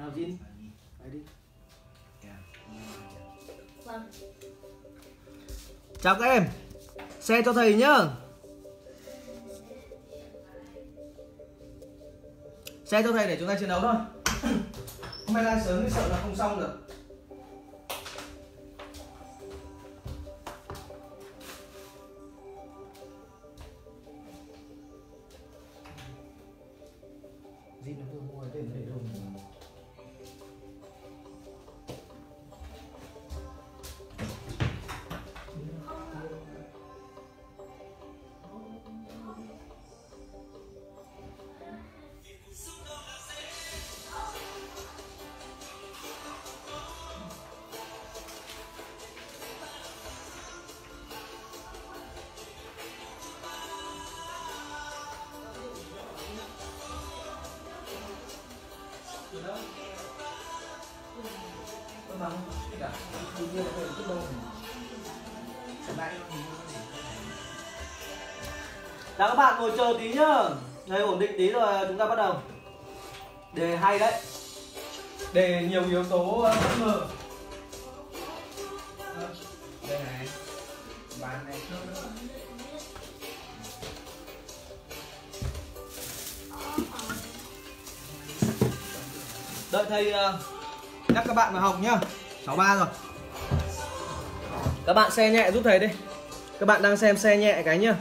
nào Jin? Đấy đi. Vâng. chào các em. Xe cho thầy nhá. Xe cho thầy để chúng ta chiến đấu thôi. Hôm nay ra sớm thì sợ là không xong được ngồi chờ tí nhá. Đây ổn định tí rồi chúng ta bắt đầu. Đề hay đấy. Đề nhiều yếu tố ờ, bất ngờ. Đây này. Bán này trước nữa. Đợi thầy ờ, nhắc các bạn vào học nhá. 63 rồi. Các bạn xe nhẹ giúp thầy đi. Các bạn đang xem xe nhẹ cái nhá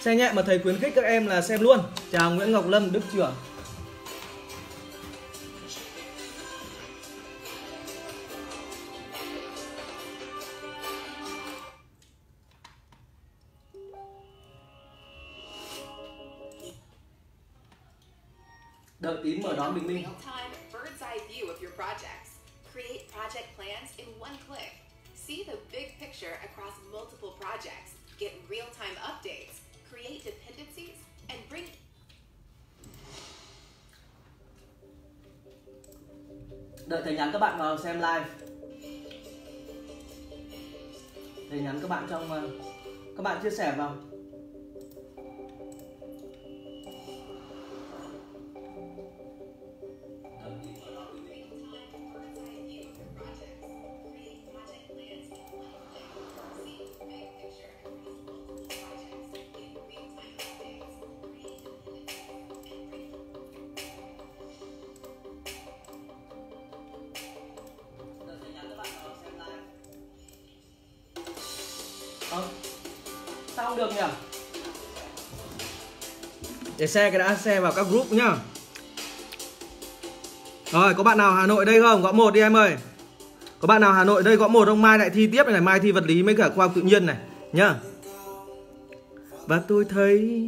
Xe nhẹ mà thầy khuyến khích các em là xem luôn. Chào Nguyễn Ngọc Lâm, Đức trưởng. Đợi tím mở đón bình minh. Đợi thầy nhắn các bạn vào xem live. Thầy nhắn các bạn trong ờ, Các bạn chia sẻ vào. Sao không được nhỉ? Để xe cái đã, xe vào các group nhá. Rồi, có bạn nào Hà Nội đây không? Gõ một đi em ơi. Có bạn nào Hà Nội đây? Gõ một không? Mai lại thi tiếp này, Mai thi vật lý mới cả khoa học tự nhiên này, Nhá. Và tôi thấy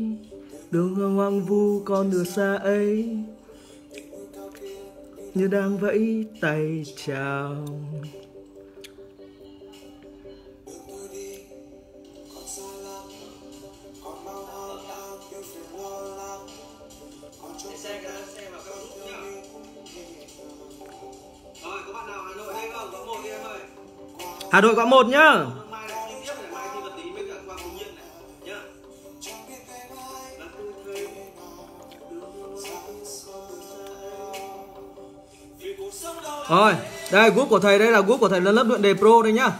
Đường hoang hoang vu con đường xa ấy, Như đang vẫy tay chào. Hà Nội gõ một nhá. Rồi, đây group của thầy đây là group của thầy lớp luyện đề pro đây nhá.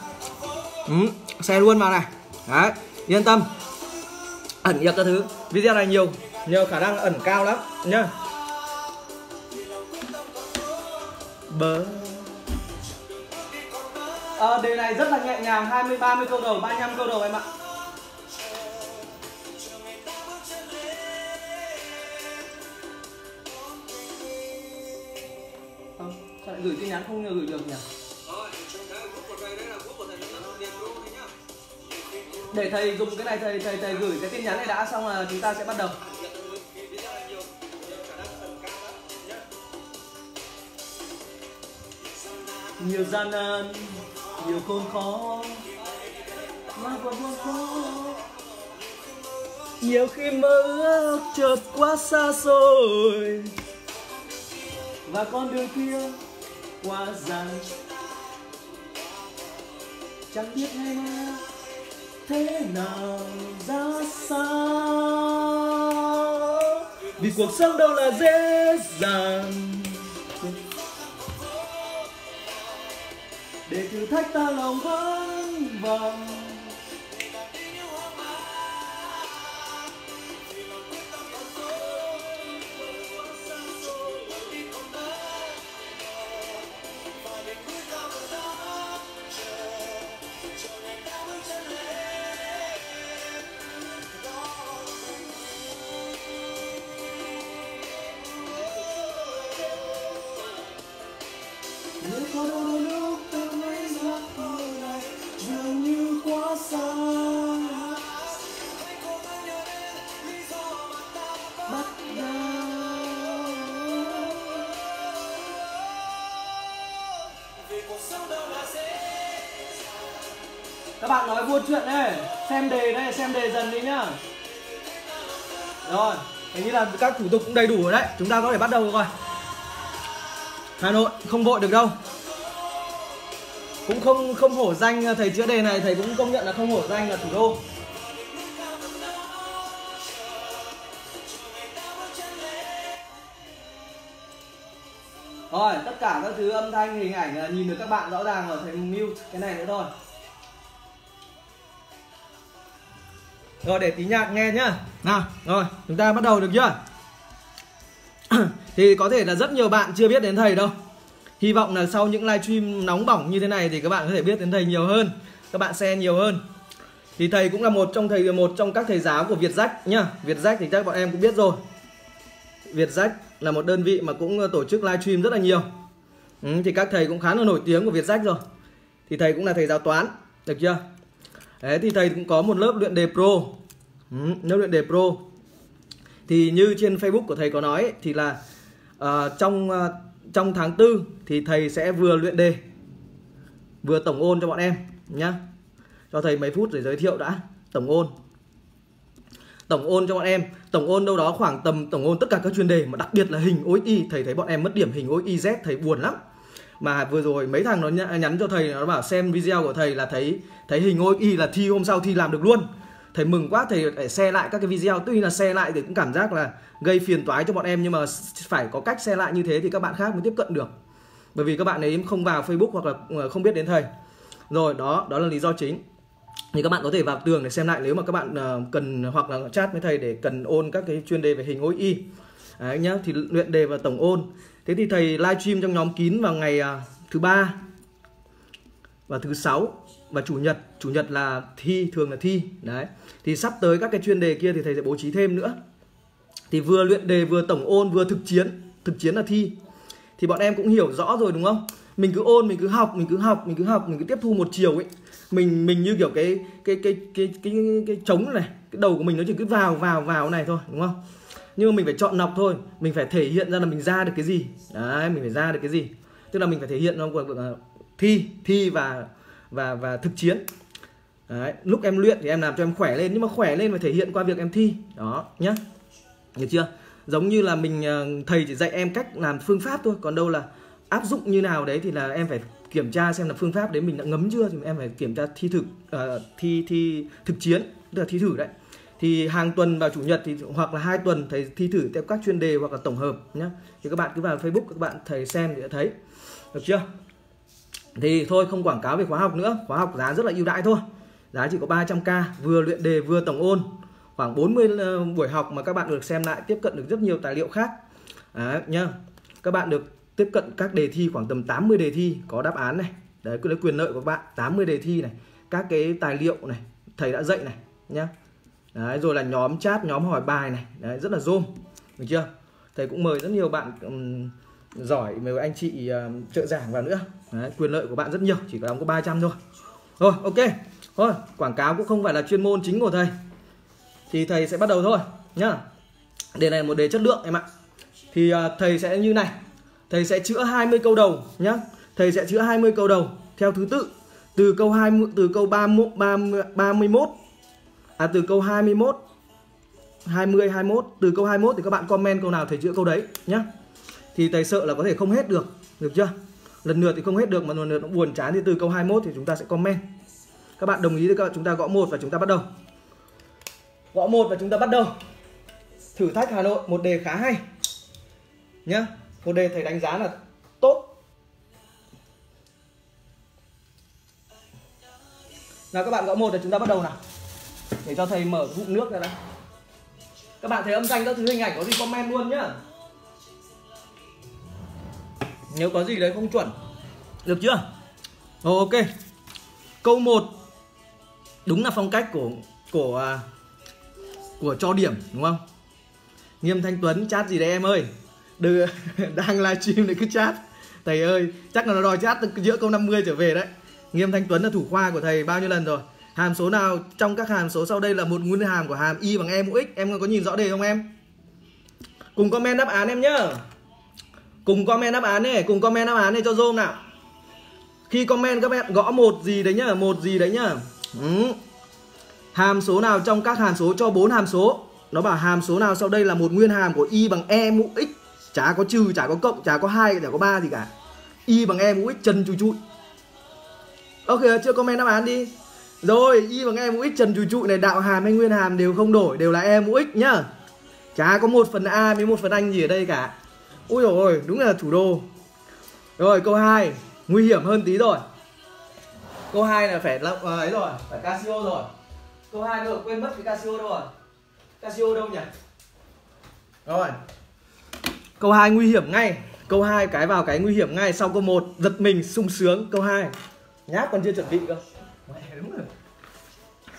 Ừ, xe luôn mà này. Đấy, yên tâm. Ẩn nhập các thứ. Video này nhiều, nhiều khả năng ẩn cao lắm nhá. bơ à, đề này rất là nhẹ nhàng 20 30 câu đầu 35 câu đầu em ạ. À, sao lại gửi tin nhắn không gửi được nhỉ? Để thầy dùng cái này thầy thầy thầy gửi cái tin nhắn này đã xong là chúng ta sẽ bắt đầu. Nhiều gian nan nhiều khôn khó. Mà còn buồn khó. Nhiều khi mơ ước chợt quá xa xôi. Và con đường kia quá dài. Chẳng biết ngày mai thế nào, ra sao. Vì cuộc sống đâu là dễ dàng. Thách ta lòng vẫn vàng các thủ tục cũng đầy đủ rồi đấy. Chúng ta có thể bắt đầu rồi. Hà Nội, không vội được đâu. Cũng không không hổ danh thầy chữa đề này, thầy cũng công nhận là không hổ danh là thủ đô. Rồi, tất cả các thứ âm thanh, hình ảnh à, nhìn được các bạn rõ ràng rồi thầy mute cái này nữa thôi. Rồi, để tí nhạc nghe nhá. Nào, rồi, chúng ta bắt đầu được chưa? thì có thể là rất nhiều bạn chưa biết đến thầy đâu. Hy vọng là sau những livestream nóng bỏng như thế này thì các bạn có thể biết đến thầy nhiều hơn các bạn share nhiều hơn. Thì thầy cũng là một trong thầy một trong các thầy giáo của Việt Rách nhá. Việt Rách thì chắc bọn em cũng biết rồi. Việt Rách là một đơn vị mà cũng tổ chức livestream rất là nhiều. Ừ, thì các thầy cũng khá là nổi tiếng của Việt Rách rồi. Thì thầy cũng là thầy giáo toán được chưa? Đấy thì thầy cũng có một lớp luyện đề pro. Ừ, lớp luyện đề pro thì như trên Facebook của thầy có nói ấy, thì là uh, trong uh, trong tháng tư thì thầy sẽ vừa luyện đề vừa tổng ôn cho bọn em nhá. Cho thầy mấy phút để giới thiệu đã tổng ôn. Tổng ôn cho bọn em. Tổng ôn đâu đó khoảng tầm tổng ôn tất cả các chuyên đề mà đặc biệt là hình ối y. Thầy thấy bọn em mất điểm hình ối y z thầy buồn lắm. Mà vừa rồi mấy thằng nó nhắn cho thầy nó bảo xem video của thầy là thấy thấy hình ối y là thi hôm sau thi làm được luôn thầy mừng quá, thầy phải xe lại các cái video. Tuy là xe lại thì cũng cảm giác là gây phiền toái cho bọn em, nhưng mà phải có cách xe lại như thế thì các bạn khác mới tiếp cận được. Bởi vì các bạn ấy không vào Facebook hoặc là ờ, không biết đến thầy. Rồi, đó đó là lý do chính. Thì các bạn có thể vào tường để xem lại nếu mà các bạn ờ, cần hoặc là chat với thầy để cần ôn các cái chuyên đề về hình ối y. Đấy nhá, thì luyện đề và tổng ôn. Thế thì thầy livestream trong nhóm kín vào ngày ờ, thứ ba và thứ sáu và chủ nhật chủ nhật là thi thường là thi. Đấy. Thì sắp tới các cái chuyên đề kia thì thầy sẽ bố trí thêm nữa. Thì vừa luyện đề vừa tổng ôn vừa thực chiến. Thực chiến là thi. Thì bọn em cũng hiểu rõ rồi đúng không? Mình cứ ôn mình cứ học mình cứ học mình cứ học mình cứ tiếp thu một chiều ấy. Mình mình như kiểu cái cái cái cái cái cái, cái trống này cái đầu của mình nó chỉ cứ vào vào vào này thôi đúng không? Nhưng mà mình phải chọn lọc thôi. Mình phải thể hiện ra là mình ra được cái gì. Đấy mình phải ra được cái gì. Tức là mình phải thể hiện nó thi thi và và và thực chiến. Đấy, lúc em luyện thì em làm cho em khỏe lên nhưng mà khỏe lên phải thể hiện qua việc em thi. Đó nhá. Hiểu chưa? Giống như là mình ờ, thầy chỉ dạy em cách làm phương pháp thôi còn đâu là áp dụng như nào đấy thì là em phải kiểm tra xem là phương pháp đấy mình đã ngấm chưa thì em phải kiểm tra thi thực uh, ờ, thi thi thực chiến tức là thi thử đấy. Thì hàng tuần vào chủ nhật thì hoặc là hai tuần thầy thi thử theo các chuyên đề hoặc là tổng hợp nhá. Thì các bạn cứ vào facebook các bạn thầy xem thì đã thấy. Được chưa? Thì thôi không quảng cáo về khóa học nữa. Khóa học giá rất là ưu đãi thôi. Giá chỉ có 300k vừa luyện đề vừa tổng ôn. Khoảng 40 ờ, buổi học mà các bạn được xem lại tiếp cận được rất nhiều tài liệu khác. Đấy, nhá. Các bạn được tiếp cận các đề thi khoảng tầm 80 đề thi có đáp án này. Đấy cái quyền lợi của các bạn 80 đề thi này. Các cái tài liệu này thầy đã dạy này nhá. Đấy, rồi là nhóm chat nhóm hỏi bài này. Đấy, rất là zoom được chưa? Thầy cũng mời rất nhiều bạn um, giỏi mấy anh chị uh, trợ giảng vào nữa. Đấy, quyền lợi của bạn rất nhiều chỉ có đóng có 300 thôi. Rồi ok. Thôi quảng cáo cũng không phải là chuyên môn chính của thầy. Thì thầy sẽ bắt đầu thôi nhá. Đề này là một đề chất lượng em ạ. Thì uh, thầy sẽ như này. Thầy sẽ chữa 20 câu đầu nhá. Thầy sẽ chữa 20 câu đầu theo thứ tự. Từ câu 20 từ câu 30 30 31 à từ câu 21 20 21 từ câu 21 thì các bạn comment câu nào thầy chữa câu đấy nhá thì thầy sợ là có thể không hết được được chưa? Lần lượt thì không hết được, mà lần lượt nó buồn chán thì từ câu 21 thì chúng ta sẽ comment. Các bạn đồng ý thì các bạn, chúng ta gõ một và chúng ta bắt đầu. Gõ một và chúng ta bắt đầu. Thử thách Hà Nội, một đề khá hay. Nhá, một đề thầy đánh giá là tốt. Nào, các bạn gõ một thì chúng ta bắt đầu nào. Để cho thầy mở vụn nước ra đây các bạn thấy âm thanh các thứ, hình ảnh có gì comment luôn nhá nếu có gì đấy không chuẩn. Được chưa? Rồi, ok. Câu 1 đúng là phong cách của của à, của cho điểm đúng không? Nghiêm thanh tuấn chat gì đấy em ơi? Đưa, đang livestream để cứ chat. Thầy ơi chắc là nó đòi chat từ giữa câu 50 trở về đấy. Nghiêm thanh tuấn là thủ khoa của thầy bao nhiêu lần rồi? Hàm số nào trong các hàm số sau đây là một nguyên hàm của hàm y bằng e mũ x em có nhìn rõ đề không em? Cùng comment đáp án em nhá cùng comment đáp án này cùng comment đáp án này cho zoom nào. Khi comment các bạn gõ một gì đấy nhá, một gì đấy nhá. Ừ. hàm số nào trong các hàm số, cho bốn hàm số. Nó bảo hàm số nào sau đây là một nguyên hàm của y bằng e mũ x. Chả có trừ, chả có cộng, chả có hai, chả có ba gì cả. Y bằng e mũ x trần trụi. chui ok, chưa comment đáp án đi. Rồi, y bằng e mũ x trần trùi trụi này, đạo hàm hay nguyên hàm đều không đổi, đều là e mũ x nhá. Chả có một phần a với một phần anh gì ở đây cả ui dồi ôi, đúng là thủ đô. Rồi câu 2 nguy hiểm hơn tí rồi. Câu 2 là phải lọc à, ấy rồi phải casio rồi. Câu 2 được quên mất cái casio đâu rồi. Casio đâu nhỉ? Rồi. Câu 2 nguy hiểm ngay. Câu 2 cái vào cái nguy hiểm ngay sau câu 1 giật mình sung sướng. Câu 2 nhát còn chưa chuẩn bị cơ. Mẹ, đúng rồi.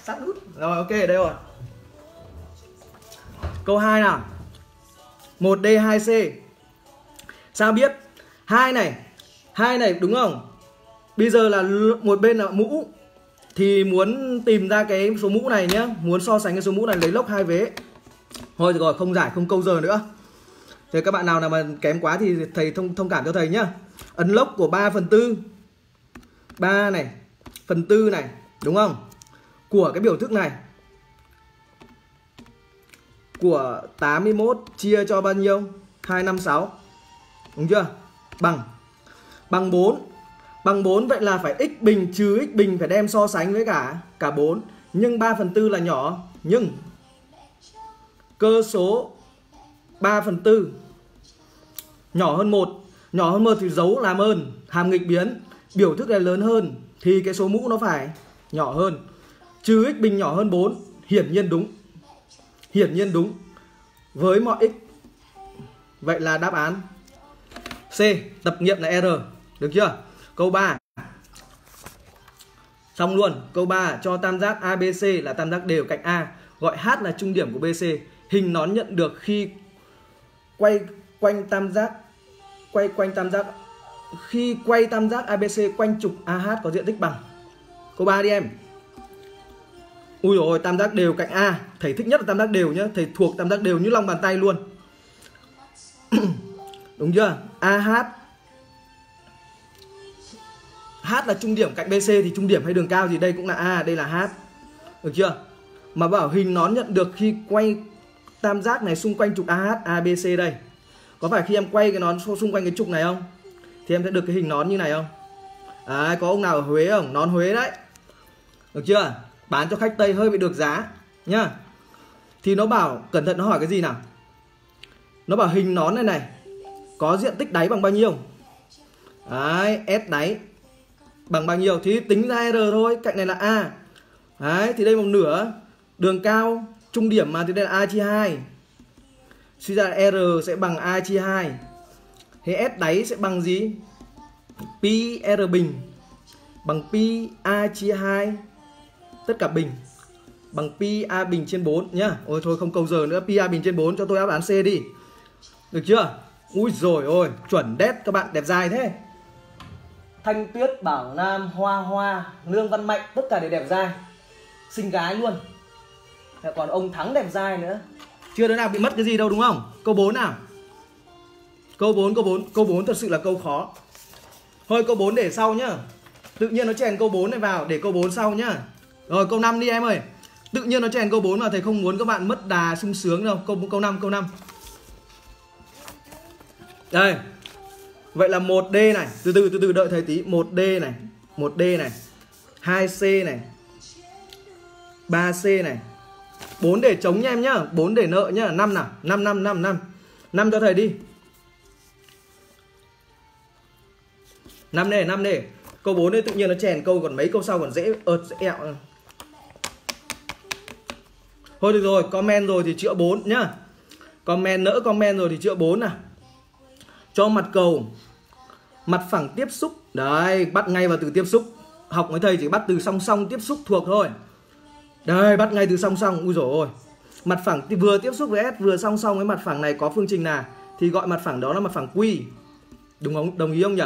Sát nút rồi ok đây rồi. Câu 2 nào. 1D 2C sao biết? Hai này hai này đúng không? Bây giờ là một bên là mũ, thì muốn tìm ra cái số mũ này nhá. Muốn so sánh cái số mũ này, lấy lốc hai vế. Thôi rồi, không giải, không câu giờ nữa. Thì các bạn nào nào mà kém quá thì thầy thông thông cảm cho thầy nhá. Ấn lốc của 3 phần tư. Ba này, phần tư này, đúng không? Của cái biểu thức này. Của 81 chia cho bao nhiêu? 256 đúng chưa? Bằng. Bằng 4 bằng 4 vậy là phải x bình trừ x bình, phải đem so sánh với cả cả 4 nhưng 3 phần tư là nhỏ. Nhưng cơ số 3 phần tư nhỏ hơn 1 nhỏ hơn 1 thì dấu làm ơn, hàm nghịch biến. Biểu thức này lớn hơn thì cái số mũ nó phải nhỏ hơn. Trừ x bình nhỏ hơn 4 hiển nhiên đúng. Hiển nhiên đúng. Với mọi x. Vậy là đáp án C, tập nghiệm là R. Được chưa? Câu 3 xong luôn, câu 3 cho tam giác ABC là tam giác đều cạnh A, gọi H là trung điểm của BC hình nón nhận được khi quay quanh tam giác, quay quanh tam giác, khi quay tam giác ABC quanh trục AH có diện tích bằng. Câu 3 đi em. Ui rồi tam giác đều cạnh A. Thầy thích nhất là tam giác đều nhá, Thầy thuộc tam giác đều như lòng bàn tay luôn. Đúng chưa? AH H. Là trung điểm cạnh BC thì trung điểm hay đường cao gì đây cũng là A đây là H. Được chưa? Mà bảo hình nón nhận được khi quay tam giác này xung quanh trục AH ABC đây. Có phải khi em quay cái nón xung quanh cái trục này không? Thì em sẽ được cái hình nón như này không? À, Có ông nào ở Huế không? Nón Huế đấy. Được chưa? Bán cho khách Tây hơi bị được giá nhá. Thì nó bảo cẩn thận nó hỏi cái gì nào? Nó bảo hình nón này này có diện tích đáy bằng bao nhiêu? Đấy S đáy bằng bao nhiêu? Thì tính ra R thôi cạnh này là A. Đấy thì đây một nửa đường cao trung điểm mà thì đây là A chia 2 suy ra R sẽ bằng A chia 2 thế S đáy sẽ bằng gì? Pi R bình bằng pi A chia 2 tất cả bình bằng pi a bình trên 4 nhá. Ôi thôi không câu giờ nữa, pi a bình trên 4 cho tôi đáp án C đi. Được chưa? Ui rồi ôi, chuẩn đét các bạn đẹp dài thế. Thanh Tuyết, Bảo Nam, Hoa Hoa, Lương Văn Mạnh tất cả đều đẹp dai. Xinh gái luôn. Còn ông Thắng đẹp dai nữa. Chưa đứa nào bị mất cái gì đâu đúng không? Câu 4 nào. Câu 4, câu 4, câu 4 thật sự là câu khó. Thôi câu 4 để sau nhá. Tự nhiên nó chèn câu 4 này vào để câu 4 sau nhá. Rồi câu 5 đi em ơi. Tự nhiên nó chèn câu 4 mà thầy không muốn các bạn mất đà sung sướng đâu. Câu câu 5 câu 5. Đây. Vậy là 1D này, từ từ từ từ đợi thầy tí, 1D này, 1D này, 2C này, 3C này, 4 để chống nha em nhá. 4 để nợ nhá. 5 nào? 5 5 5 5 5 cho thầy đi. 5 này 5 này Câu 4 này tự nhiên nó chèn câu còn mấy câu sau còn dễ ợt dễ ẹo. Thôi được rồi comment rồi thì chữa 4 nhá. Comment nỡ comment rồi thì chữa 4 nào. Cho mặt cầu, Mặt phẳng tiếp xúc. Đấy, bắt ngay vào từ tiếp xúc. Học với thầy chỉ bắt từ song song tiếp xúc thuộc thôi. Đây, bắt ngay từ song song. Ui dồi ôi. Mặt phẳng vừa tiếp xúc với S, vừa song song với mặt phẳng này có phương trình nào? Thì gọi mặt phẳng đó là mặt phẳng Q Đúng không? Đồng ý không nhỉ?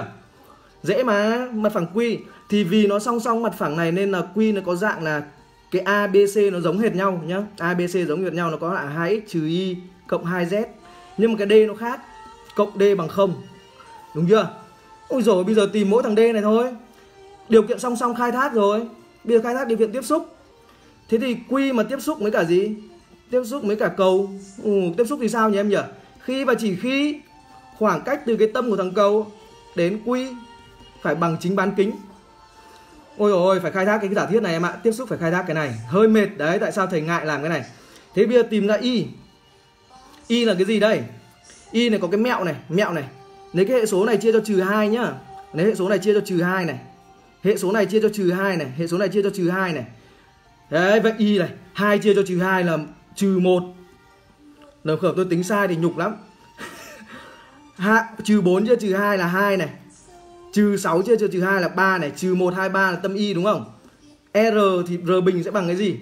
Dễ mà, Mặt phẳng Q Thì vì nó song song mặt phẳng này nên là Q nó có dạng là Cái ABC nó giống hệt nhau nhá. ABC giống hệt nhau, nó có là 2x trừ Y cộng 2Z Nhưng mà cái D nó khác. Cộng D bằng 0 Đúng chưa? Ôi rồi bây giờ tìm mỗi thằng D này thôi. Điều kiện song song khai thác rồi. Bây giờ khai thác điều kiện tiếp xúc. Thế thì Q mà tiếp xúc với cả gì? Tiếp xúc với cả cầu. Ừ, Tiếp xúc thì sao nhỉ em nhỉ? Khi và chỉ khi khoảng cách từ cái tâm của thằng cầu đến Q phải bằng chính bán kính. Ôi ôi phải khai thác cái giả thiết này em ạ. Tiếp xúc phải khai thác cái này. Hơi mệt đấy tại sao thầy ngại làm cái này? Thế bây giờ tìm ra Y. Y là cái gì đây? Y này có cái mẹo này Mẹo này. Lấy cái hệ số này chia cho trừ hai nhá. Lấy hệ số này chia cho trừ hai này. Hệ số này chia cho trừ hai này Hệ số này chia cho trừ hai này. Đấy vậy Y này hai chia cho trừ hai là trừ một. Lần khởi tôi tính sai thì nhục lắm. Ha, Trừ 4 chia trừ 2 là 2 này. Trừ 6 chia cho trừ 2 là 3 này. Trừ 1, 2, 3 là tâm Y đúng không? R thì R bình sẽ bằng cái gì?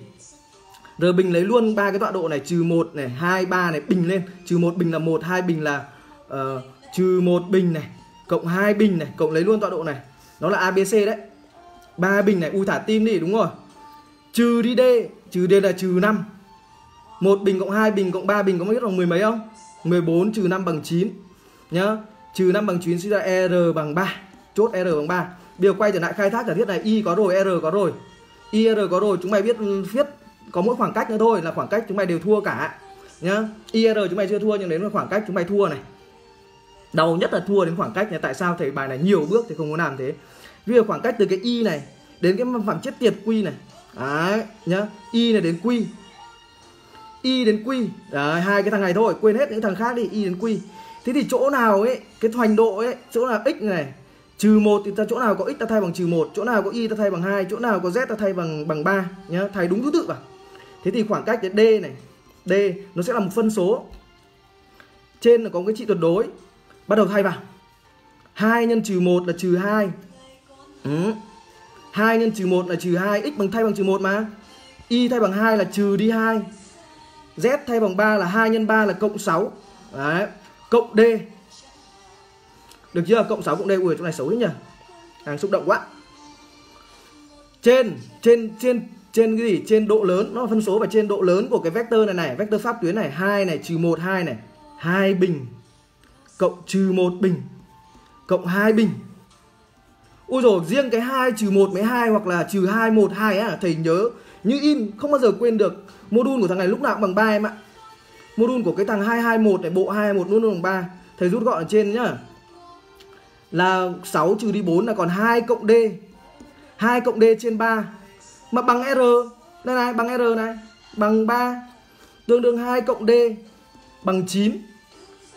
Rồi bình lấy luôn ba cái tọa độ này Trừ 1 này, 2, 3 này bình lên. Trừ 1 bình là 1, 2 bình là uh, Trừ 1 bình này Cộng 2 bình này, cộng lấy luôn tọa độ này. Nó là ABC đấy. Ba bình này, u thả tim đi đúng rồi. Trừ đi D, trừ D là trừ 5 1 bình cộng 2 bình cộng 3 bình có biết bằng mười mấy không? 14 trừ 5 bằng 9 Nhá Trừ 5 bằng 9 sẽ ra R bằng 3 chốt R bằng 3 Điều quay trở lại khai thác giả thiết này Y có rồi R có rồi. IR có rồi chúng mày biết ừ, viết có mỗi khoảng cách nữa thôi là khoảng cách chúng mày đều thua cả, nhá. IR chúng mày chưa thua nhưng đến khoảng cách chúng mày thua này. Đầu nhất là thua đến khoảng cách này tại sao? Thầy bài này nhiều bước thì không có làm thế. Vì khoảng cách từ cái y này đến cái phẳng chết tiệt q này. Đấy, nhá. Y này đến q y đến q đấy, hai cái thằng này thôi, quên hết những thằng khác đi y đến q thế thì chỗ nào ấy, cái hoành độ ấy, chỗ nào x này, trừ một thì ta chỗ nào có x ta thay bằng trừ một, chỗ nào có y ta thay bằng hai, chỗ nào có z ta thay bằng bằng ba, nhá. Thay đúng thứ tự vào thế thì khoảng cách đến d này, d nó sẽ là một phân số. Trên là có cái trị tuyệt đối. Bắt đầu thay vào. 2 nhân trừ 1 là trừ 2 ừ. 2 nhân trừ 1 là trừ 2 x bằng thay bằng trừ 1 mà. Y thay bằng 2 là trừ đi 2 z thay bằng 3 là 2 nhân 3 là cộng 6 Đấy. cộng d. Được chưa? Cộng 6 cộng d. Ui, chỗ này xấu đấy nhỉ? Đang xúc động quá. Trên trên trên trên cái gì trên độ lớn nó phân số và trên độ lớn của cái vector này này vector pháp tuyến này, hai này, trừ một, hai này hai bình cộng trừ một bình cộng hai bình Ui rồi riêng cái 2 trừ 1 mấy 2 hoặc là trừ 2 1 2 á, thầy nhớ như in, không bao giờ quên được module của thằng này lúc nào cũng bằng 3 em ạ. Module của cái thằng 221 này, bộ 221 luôn luôn bằng 3. Thầy rút gọn ở trên nhá. Là 6 trừ đi 4 là còn 2 cộng D. 2 cộng D trên 3 mà bằng R. Đây này, bằng R này, bằng 3 tương đương 2 cộng D bằng 9.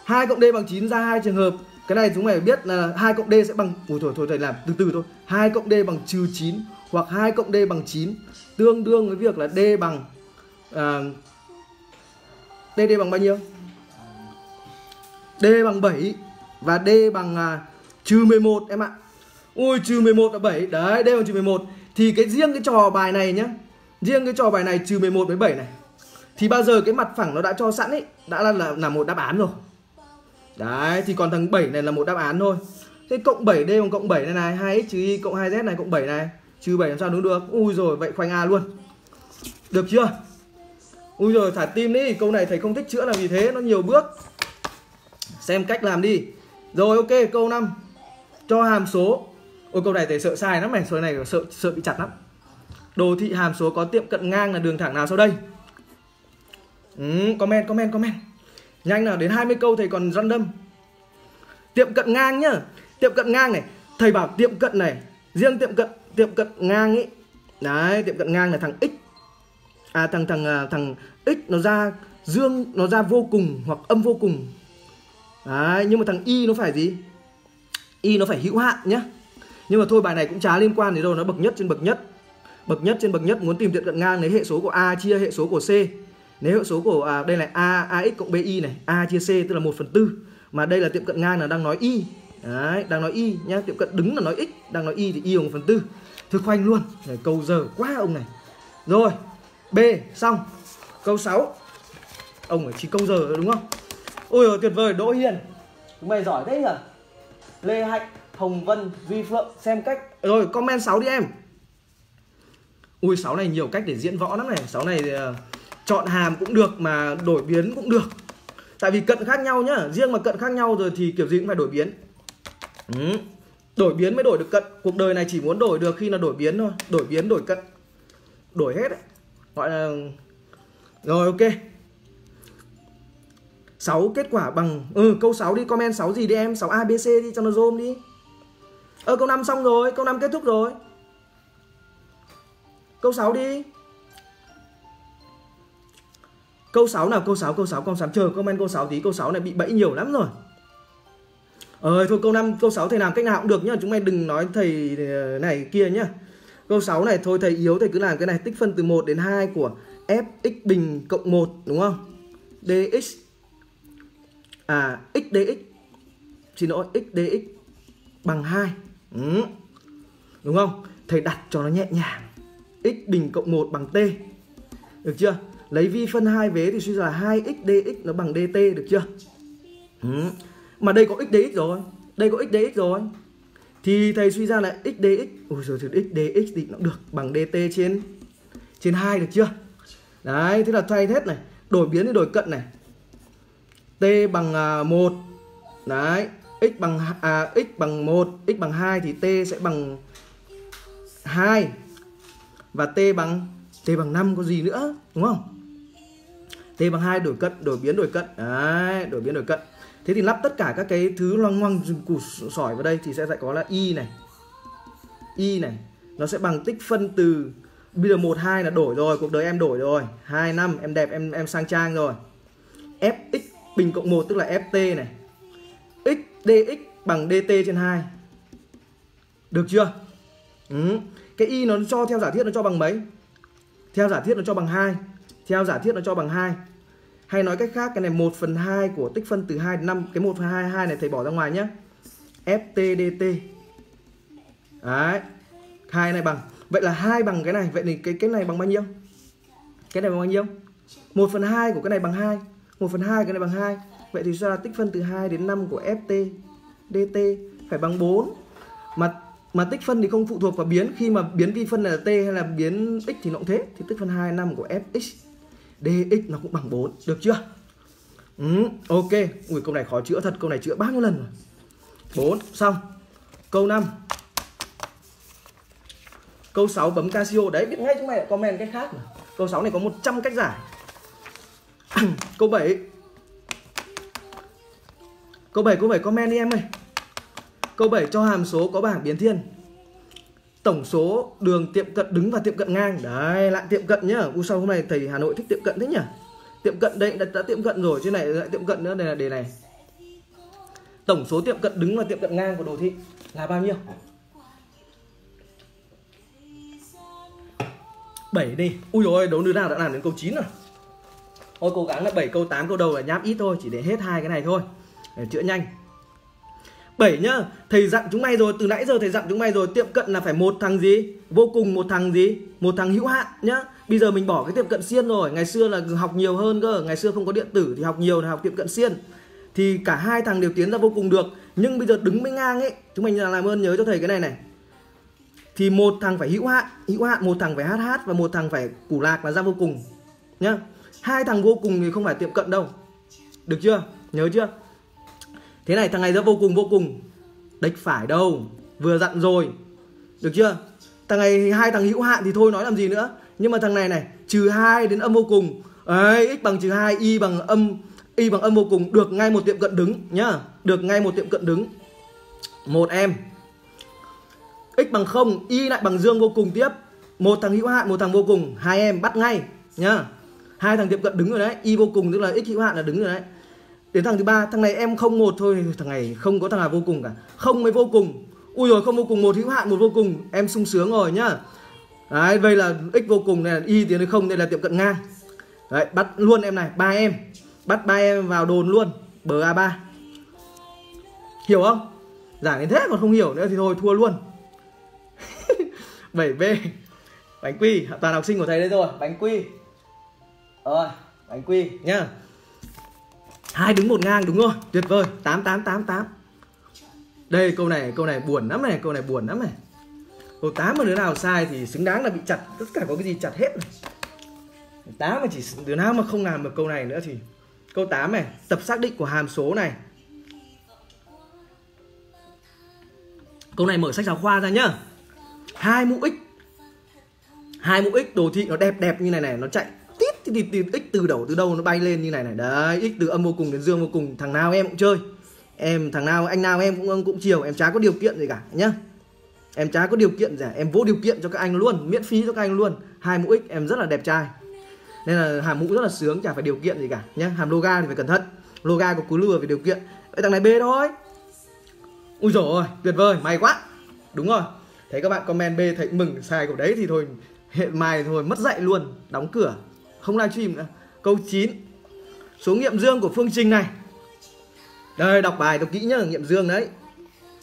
2 cộng D bằng 9 ra hai trường hợp. Cái này chúng mày biết là 2 cộng D sẽ bằng Ủa thôi thôi thầy làm từ từ thôi. 2 cộng D bằng trừ 9 hoặc 2 cộng D bằng 9 tương đương với việc là D bằng à, D D bằng bao nhiêu? D bằng 7 và D bằng à, trừ 11 em ạ. Ui trừ 11 là 7 Đấy D bằng trừ 11 thì cái riêng cái trò bài này nhá Riêng cái trò bài này trừ 11 với 7 này Thì bao giờ cái mặt phẳng nó đã cho sẵn ấy Đã là, là, là một đáp án rồi. Đấy thì còn thằng 7 này là một đáp án thôi. Thế cộng 7D bằng cộng 7 này này 2x trừ y cộng 2z này cộng 7 này Trừ 7 làm sao đúng được? Ui rồi vậy khoanh A luôn. Được chưa? Ui rồi thả tim đi Câu này thầy không thích chữa là vì thế nó nhiều bước. Xem cách làm đi. Rồi ok câu 5 Cho hàm số. Ôi câu này thầy sợ sai lắm này Số này sợ sợ bị chặt lắm. Đồ thị hàm số có tiệm cận ngang là đường thẳng nào sau đây? Ừ, Comment comment comment. Nhanh nào đến 20 câu thầy còn random. Tiệm cận ngang nhá. Tiệm cận ngang này Thầy bảo tiệm cận này Riêng tiệm cận tiệm cận ngang ấy Đấy tiệm cận ngang là thằng x. À thằng thằng à, thằng x nó ra dương nó ra vô cùng hoặc âm vô cùng. Đấy nhưng mà thằng y nó phải gì? Y nó phải hữu hạn nhá nhưng mà thôi bài này cũng chả liên quan đến đâu nó bậc nhất trên bậc nhất. Bậc nhất trên bậc nhất muốn tìm tiệm cận ngang lấy hệ số của a chia hệ số của c. Nếu hệ số của à, đây là a ax cộng bi này a chia c tức là 1 phần tư. Mà đây là tiệm cận ngang là đang nói y đấy đang nói y nhá tiệm cận đứng là nói x đang nói y thì y bằng 1 phần tư. Thực khoanh luôn. Này, câu giờ quá ông này. Rồi b xong. Câu 6 ông phải chỉ câu giờ đúng không? Ôi tuyệt vời đỗ hiền. Chúng mày giỏi thế nhỉ lê hạnh hồng vân duy phượng xem cách. Rồi comment 6 đi em. Ui 6 này nhiều cách để diễn võ lắm này. 6 này thì, uh, chọn hàm cũng được mà đổi biến cũng được. Tại vì cận khác nhau nhá. Riêng mà cận khác nhau rồi thì kiểu gì cũng phải đổi biến. Ừ. đổi biến mới đổi được cận. Cuộc đời này chỉ muốn đổi được khi là đổi biến thôi. Đổi biến đổi cận. Đổi hết ấy. gọi là rồi ok. 6 kết quả bằng ừ câu 6 đi. Comment 6 gì đi em? 6 ABC đi cho nó zoom đi. Ờ câu 5 xong rồi, câu 5 kết thúc rồi. Câu 6 đi. Câu 6 nào, câu 6 câu 6 câu 6 chờ comment câu 6 tí, câu 6 này bị bẫy nhiều lắm rồi. Ờ thôi câu 5 câu 6 thầy làm cách nào cũng được nhá, Chúng mày đừng nói thầy ờ, này, kia nhá. Câu 6 này, thôi thầy yếu, thầy cứ làm cái này, tích phân từ 1 đến 2 của fx bình cộng 1 đúng không? dx à x dx. Xin lỗi, x dx bằng 2 ừ. đúng không? Thầy đặt cho nó nhẹ nhàng x bình cộng 1 bằng t được chưa? Lấy vi phân hai vế thì suy ra là 2x dx nó bằng dt được chưa? Ừ. Mà đây có x dx rồi Đây có x dx rồi Thì thầy suy ra là x dx Ôi rồi thì x dx thì nó được bằng dt trên trên 2 được chưa? Đấy, thế là thay hết này Đổi biến thì đổi cận này T bằng à, 1 Đấy x bằng à, x bằng 1 x bằng 2 thì t sẽ bằng 2 và t bằng t bằng 5 có gì nữa đúng không? T bằng 2 đổi cận đổi biến đổi cận. Đấy đổi biến đổi cận. Thế thì lắp tất cả các cái thứ loang ngoang củ sỏi vào đây thì sẽ lại có là y này. Y này nó sẽ bằng tích phân từ bây giờ 1 2 là đổi rồi cuộc đời em đổi rồi. 2 năm em đẹp em em sang trang rồi. Fx bình cộng 1 tức là ft này dx bằng dt trên 2 được chưa? Ừ. cái y nó cho theo giả thiết nó cho bằng mấy? Theo giả thiết nó cho bằng 2 theo giả thiết nó cho bằng 2 hay nói cách khác, cái này 1 phần 2 của tích phân từ 2 đến 5 cái 1 phần 2 2 này thầy bỏ ra ngoài nhé ft dt. Đấy. 2 này bằng. Vậy là 2 bằng cái này. Vậy thì cái cái này bằng bao nhiêu? Cái này bằng bao nhiêu? 1 phần 2 của cái này bằng 2 1 phần 2 cái này bằng 2 Vậy thì ra tích phân từ 2 đến 5 của ft dt phải bằng 4 mà mà tích phân thì không phụ thuộc vào biến. Khi mà biến vi phân là t hay là biến x thì nó cũng thế. Thì tích phân 2 5 của fx dx nó cũng bằng 4 được chưa? Ừ, ok. Ui câu này khó chữa thật. Câu này chữa bao nhiêu lần rồi? 4 xong. Câu 5 câu 6 bấm Casio. Đấy biết ngay chúng mày comment cách khác mà. câu 6 này có 100 cách giải. Câu 7 Câu 7 câu 7 comment đi em ơi. Câu 7 cho hàm số có bảng biến thiên. Tổng số đường tiệm cận đứng và tiệm cận ngang. Đấy, lại tiệm cận nhá. U sau hôm nay thầy Hà Nội thích tiệm cận thế nhỉ? Tiệm cận đây đã, đã tiệm cận rồi, trên này lại tiệm cận nữa đây là đề này. Tổng số tiệm cận đứng và tiệm cận ngang của đồ thị là bao nhiêu? 7 đi. Ui rồi, đấu đứa nào đã làm đến câu 9 rồi. Thôi cố gắng là 7 câu 8 câu đầu là nháp ít thôi, chỉ để hết hai cái này thôi để chữa nhanh. 7 nhá, Thầy dặn chúng mày rồi, Từ nãy giờ thầy dặn chúng mày rồi, Tiệm cận là phải một thằng gì? Vô cùng một thằng gì? Một thằng hữu hạn nhá. Bây giờ mình bỏ cái tiệm cận xiên rồi, Ngày xưa là học nhiều hơn cơ, Ngày xưa không có điện tử thì học nhiều là học tiệm cận xiên Thì cả hai thằng đều tiến ra vô cùng được, Nhưng bây giờ đứng với ngang ấy, Chúng mình làm ơn nhớ cho thầy cái này này. Thì một thằng phải hữu hạn Hữu hạn, một thằng phải hát hát Và một thằng phải củ lạc là ra vô cùng Nhá. Hai thằng vô cùng thì không phải tiệm cận đâu. Được chưa? Nhớ chưa? Thế này, thằng này rất vô cùng vô cùng. Đếch phải đâu, vừa dặn rồi. Được chưa? Thằng này, hai thằng hữu hạn thì thôi, nói làm gì nữa? Nhưng mà thằng này này, trừ hai đến âm vô cùng. Ấy, x bằng trừ hai, y bằng âm, y bằng âm vô cùng. Được ngay một tiệm cận đứng, nhá. Được ngay một tiệm cận đứng. Một em. X bằng không, y lại bằng dương vô cùng tiếp. Một thằng hữu hạn, một thằng vô cùng. Hai em bắt ngay, nhá. Hai thằng tiệm cận đứng rồi đấy. Y vô cùng, tức là x hữu hạn là đứng rồi đấy đến thằng thứ ba, thằng này em không một thôi, thằng này không có thằng nào vô cùng cả. Không mới vô cùng. Ui rồi, không vô cùng, một hữu hạn, một vô cùng. Em sung sướng rồi nhá. Đấy, vậy là x vô cùng này là y tiến đến không đây là tiệm cận ngang. Đấy, bắt luôn em này, ba em. Bắt ba em vào đồn luôn, bờ a 3 hiểu không? Giảng đến thế còn không hiểu nữa thì thôi, thua luôn. 7B bánh quy, toàn học sinh của thầy đây rồi, bánh quy. Rồi, bánh quy nhá hai đứng một ngang, đúng rồi. Tuyệt vời. Tám tám tám tám. Đây, câu này câu này buồn lắm này, câu này buồn lắm này. Câu tám mà đứa nào sai thì xứng đáng là bị chặt, tất cả có cái gì chặt hết này. Tám mà chỉ đứa nào mà không làm được câu này nữa thì câu 8 này, tập xác định của hàm số này. Câu này mở sách giáo khoa ra nhá. Hai mũ x. Hai mũ x đồ thị nó đẹp đẹp như này này, nó chạy thì, thì, thì x từ đầu từ đâu nó bay lên như này này. Đấy x từ âm vô cùng đến dương vô cùng. Thằng nào em cũng chơi. Em thằng nào anh nào em cũng cũng chiều. Em chả có điều kiện gì cả nhá. Em chả có điều kiện gì cả. em vô điều kiện cho các anh luôn miễn phí cho các anh luôn. Hai mũ x em rất là đẹp trai. Nên là hàm mũ rất là sướng chả phải điều kiện gì cả nhá. Hàm loga thì phải cẩn thận. Loga có cú lừa về điều kiện. Vậy thằng này b thôi. Ui rồi tuyệt vời may quá. Đúng rồi. Thấy các bạn comment b thấy mừng sai của đấy thì thôi hiện mai thôi mất dạy luôn đóng cửa không livestream nữa. Câu 9 số nghiệm dương của phương trình này. Đây đọc bài đọc kỹ nhá nghiệm dương đấy.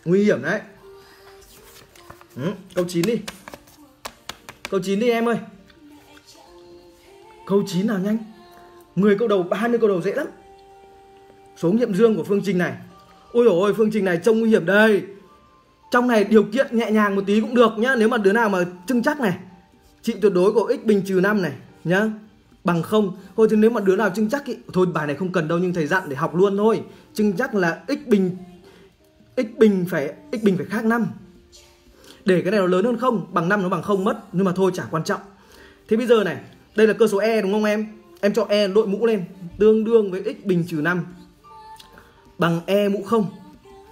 Nguy hiểm đấy. Ừ, câu 9 đi. Câu 9 đi em ơi. Câu 9 nào nhanh? 10 câu đầu 20 câu đầu dễ lắm. Số nghiệm dương của phương trình này. Ôi dồi ôi phương trình này trông nguy hiểm đây. Trong này điều kiện nhẹ nhàng một tí cũng được nhá nếu mà đứa nào mà trưng chắc này trị tuyệt đối của x bình trừ 5 này nhá bằng không thôi thì nếu mà đứa nào chưng chắc ý, thôi bài này không cần đâu nhưng thầy dặn để học luôn thôi. Chưng chắc là x bình x bình phải x bình phải khác năm. để cái này nó lớn hơn không bằng năm nó bằng không mất nhưng mà thôi chả quan trọng. Thế bây giờ này đây là cơ số e đúng không em? Em cho e đội mũ lên tương đương với x bình trừ 5 bằng e mũ không.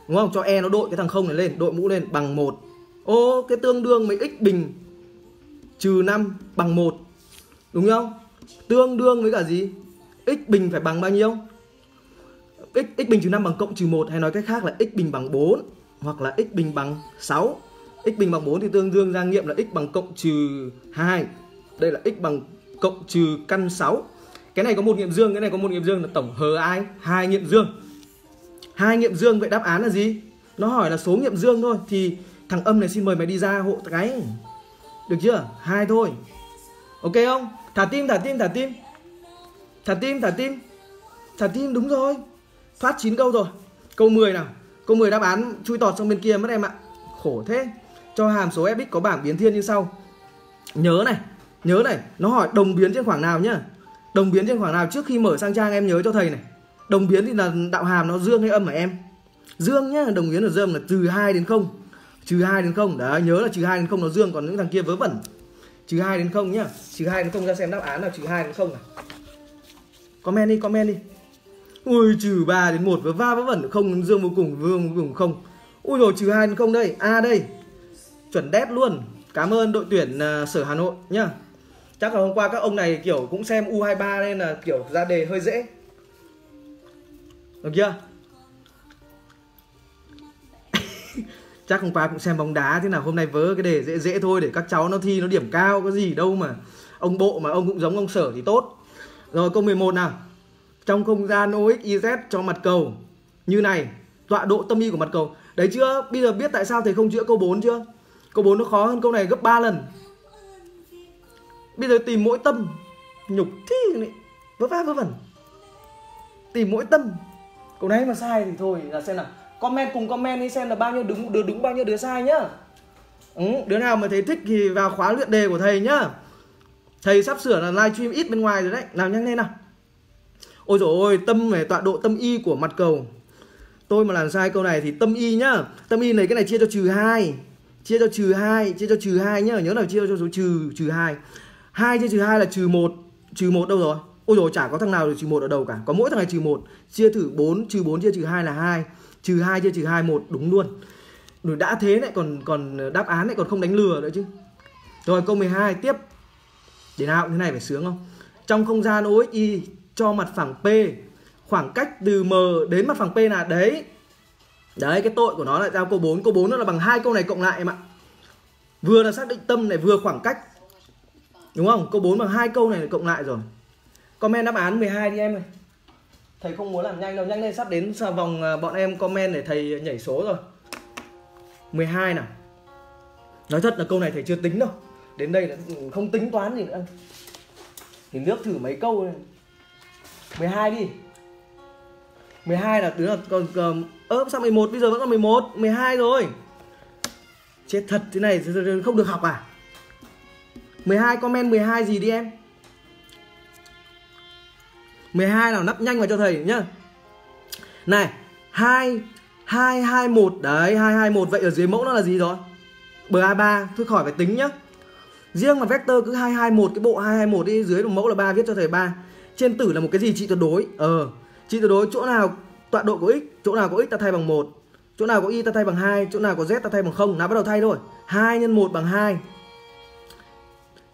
Đúng không? Cho e nó đội cái thằng không này lên đội mũ lên bằng một. Ô cái tương đương với x bình trừ 5 bằng một. Đúng không? Tương đương với cả gì? X bình phải bằng bao nhiêu? X, x bình trừ 5 bằng cộng trừ 1 hay nói cách khác là x bình bằng 4 hoặc là x bình bằng 6 x bình bằng 4 thì tương đương ra nghiệm là x bằng cộng trừ 2 đây là x bằng cộng trừ căn 6 cái này có một nghiệm dương cái này có một nghiệm dương là tổng hờ ai hai nghiệm dương. Hai nghiệm dương vậy đáp án là gì? Nó hỏi là số nghiệm dương thôi thì thằng âm này xin mời mày đi ra hộ cái. Được chưa? Hai thôi. Ok không? Thả tim thả tim thả tim. Thả tim thả tim. Thả tim, đúng rồi. Thoát 9 câu rồi. Câu 10 nào. Câu 10 đáp án chui tọt sang bên kia mất em ạ. Khổ thế. Cho hàm số fx có bảng biến thiên như sau. Nhớ này. Nhớ này. Nó hỏi đồng biến trên khoảng nào nhá. Đồng biến trên khoảng nào trước khi mở sang trang em nhớ cho thầy này. Đồng biến thì là đạo hàm nó dương hay âm hả em? Dương nhá. Đồng biến ở dương là từ 2 đến 0 trừ 2 đến 0 đấy, nhớ là trừ 2 đến 0 nó dương, còn những thằng kia vớ vẩn trừ 2 đến 0 nhá. Trừ 2 đến 0 ra xem đáp án nào trừ 2 đến 0 nào. Comment đi comment đi. Ui trừ 3 đến 1 và va vớ vẩn không dương vô cùng vương vô cùng không. Ui rồi trừ 2 đến 0 đây. A à, đây. Chuẩn đét luôn. Cảm ơn đội tuyển uh, sở Hà Nội nhá. Chắc là hôm qua các ông này kiểu cũng xem U23 nên là kiểu ra đề hơi dễ. Được chưa? Chắc hôm qua cũng xem bóng đá, thế nào hôm nay vớ cái đề dễ dễ thôi để các cháu nó thi nó điểm cao, có gì đâu mà ông bộ mà ông cũng giống ông sở thì tốt. Rồi câu 11 nào. Trong không gian Oxyz cho mặt cầu, như này, tọa độ tâm y của mặt cầu. Đấy chưa? Bây giờ biết tại sao thầy không chữa câu 4 chưa? Câu 4 nó khó hơn câu này gấp 3 lần. Bây giờ tìm mỗi tâm, nhục thi này, vớ va vớ vẩn. Tìm mỗi tâm. Câu này mà sai thì thôi, là xem nào comment cùng comment đi xem là bao nhiêu đúng đứa đúng bao nhiêu đứa sai nhá. Ừ, đứa nào mà thấy thích thì vào khóa luyện đề của thầy nhá. Thầy sắp sửa là livestream ít bên ngoài rồi đấy. Làm nhanh lên nào. Ôi rồi ôi tâm về tọa độ tâm y của mặt cầu. Tôi mà làm sai câu này thì tâm y nhá. Tâm y này cái này chia cho trừ hai. Chia cho trừ hai chia cho trừ hai nhá. Nhớ là chia cho số trừ trừ hai. Hai chia trừ hai là trừ một. Trừ một đâu rồi? Ôi rồi chả có thằng nào được trừ một ở đầu cả. Có mỗi thằng này trừ một chia thử 4 trừ 4 chia trừ hai là hai trừ hai chia trừ hai, một, đúng luôn. Rồi đã thế lại còn còn đáp án lại còn không đánh lừa nữa chứ. Rồi câu 12 tiếp. Để nào, thế này phải sướng không? Trong không gian OXY cho mặt phẳng P, khoảng cách từ M đến mặt phẳng P là đấy. Đấy, cái tội của nó là giao câu 4 câu 4 nó là bằng hai câu này cộng lại em ạ. Vừa là xác định tâm này, vừa khoảng cách. Đúng không? Câu 4 bằng hai câu này cộng lại rồi. Comment đáp án 12 đi em ơi thầy không muốn làm nhanh đâu. Nhanh lên sắp đến vòng à, bọn em comment để thầy nhảy số rồi. 12 nào. Nói thật là câu này thầy chưa tính đâu. Đến đây là ừ, không tính toán gì nữa. Thì nước thử mấy câu này. 12 đi. 12 là đứa là còn còn ờ, ớp sang 11 bây giờ vẫn còn 11 12 rồi. Chết thật, thế này không được học à? 12 comment 12 gì đi em? 12 nào nắp nhanh vào cho thầy nhá. Này 2 221 đấy 221 vậy ở dưới mẫu nó là gì rồi? Bờ A3 thôi khỏi phải tính nhá. Riêng mà vector cứ 221 cái bộ 221 đi, dưới mẫu là 3 viết cho thầy 3 trên tử là một cái gì trị tuyệt đối? Ờ trị tuyệt đối, chỗ nào tọa độ của x, chỗ nào có x ta thay bằng 1 chỗ nào có y ta thay bằng 2 chỗ nào có z ta thay bằng 0 nào bắt đầu thay thôi. 2 nhân 1 bằng 2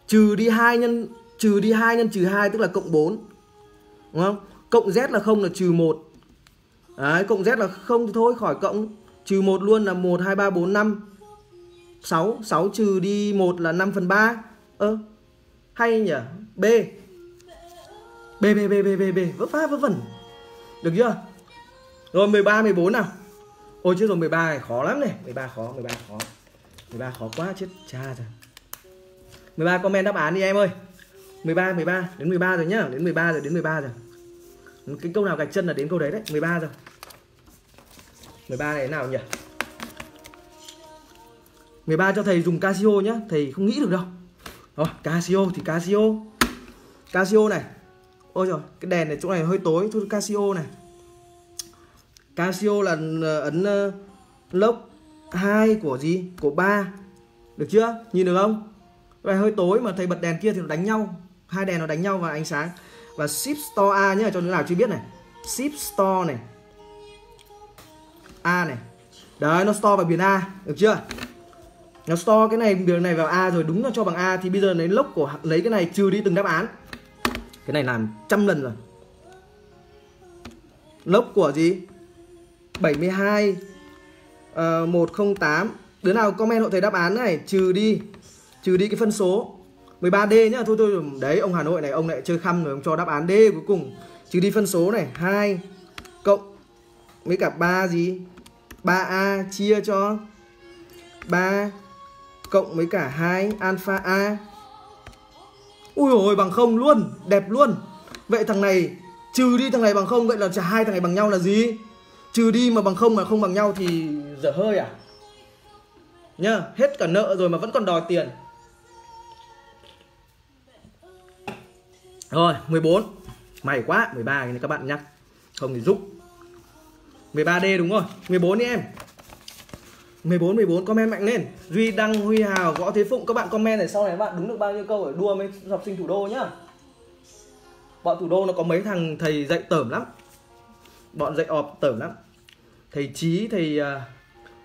trừ đi 2 nhân, trừ đi 2 nhân trừ 2 tức là cộng 4 đúng không? Cộng z là không là trừ 1 Đấy, cộng z là không thì thôi khỏi cộng. Trừ 1 luôn là 1 2 3 4 5 6 6 trừ đi 1 là 5 phần 3 ơ ờ, hay nhỉ? B. B B B B B B. Vớ phá vớ vẩn. Được chưa? Rồi 13 14 nào. Ôi chứ rồi 13 này khó lắm này. 13 khó 13 khó. 13 khó quá chết cha rồi. 13 comment đáp án đi em ơi. 13 13 đến 13 rồi nhá. Đến 13 rồi đến 13 rồi cái câu nào gạch chân là đến câu đấy đấy 13 rồi. 13 này thế nào nhỉ? 13 cho thầy dùng Casio nhá Thầy không nghĩ được đâu. Rồi Casio thì Casio. Casio này. Ôi rồi cái đèn này chỗ này hơi tối Thôi Casio này. Casio là ờ, ấn uh, lốc 2 của gì? Của 3 Được chưa? Nhìn được không? Vậy hơi tối mà thầy bật đèn kia thì nó đánh nhau. Hai đèn nó đánh nhau và ánh sáng. Và ship store A nhé cho đứa nào chưa biết này. Ship store này. A này. Đấy nó store vào biển A Được chưa? Nó store cái này đường này vào A rồi đúng là cho bằng A Thì bây giờ lấy lốc của lấy cái này trừ đi từng đáp án. Cái này làm trăm lần rồi. Lốc của gì? 72 uh, 108 Đứa nào comment hộ thầy đáp án này Trừ đi. Trừ đi cái phân số. 13D nhá. Thôi thôi, Đấy, ông Hà Nội này, Ông lại chơi khăm rồi, Ông cho đáp án D cuối cùng. Trừ đi phân số này 2 Cộng Với cả 3 gì? 3A chia cho 3 Cộng với cả 2 alpha A. Ui ôi, bằng không luôn, Đẹp luôn. Vậy thằng này, Trừ đi thằng này bằng không, Vậy là cả hai thằng này bằng nhau là gì? Trừ đi mà bằng không mà không bằng nhau thì dở hơi à? Nhá, hết cả nợ rồi mà vẫn còn đòi tiền. Rồi 14 mày quá 13 này các bạn nhắc. Không thì giúp 13D đúng rồi. 14 đi em. 14 14 comment mạnh lên. Duy Đăng, Huy Hào, Võ Thế Phụng, các bạn comment này sau này các bạn đúng được bao nhiêu câu ở đua mấy học sinh thủ đô nhá. Bọn thủ đô nó có mấy thằng thầy dạy tởm lắm. Bọn dạy ọp tởm lắm. Thầy trí thầy à,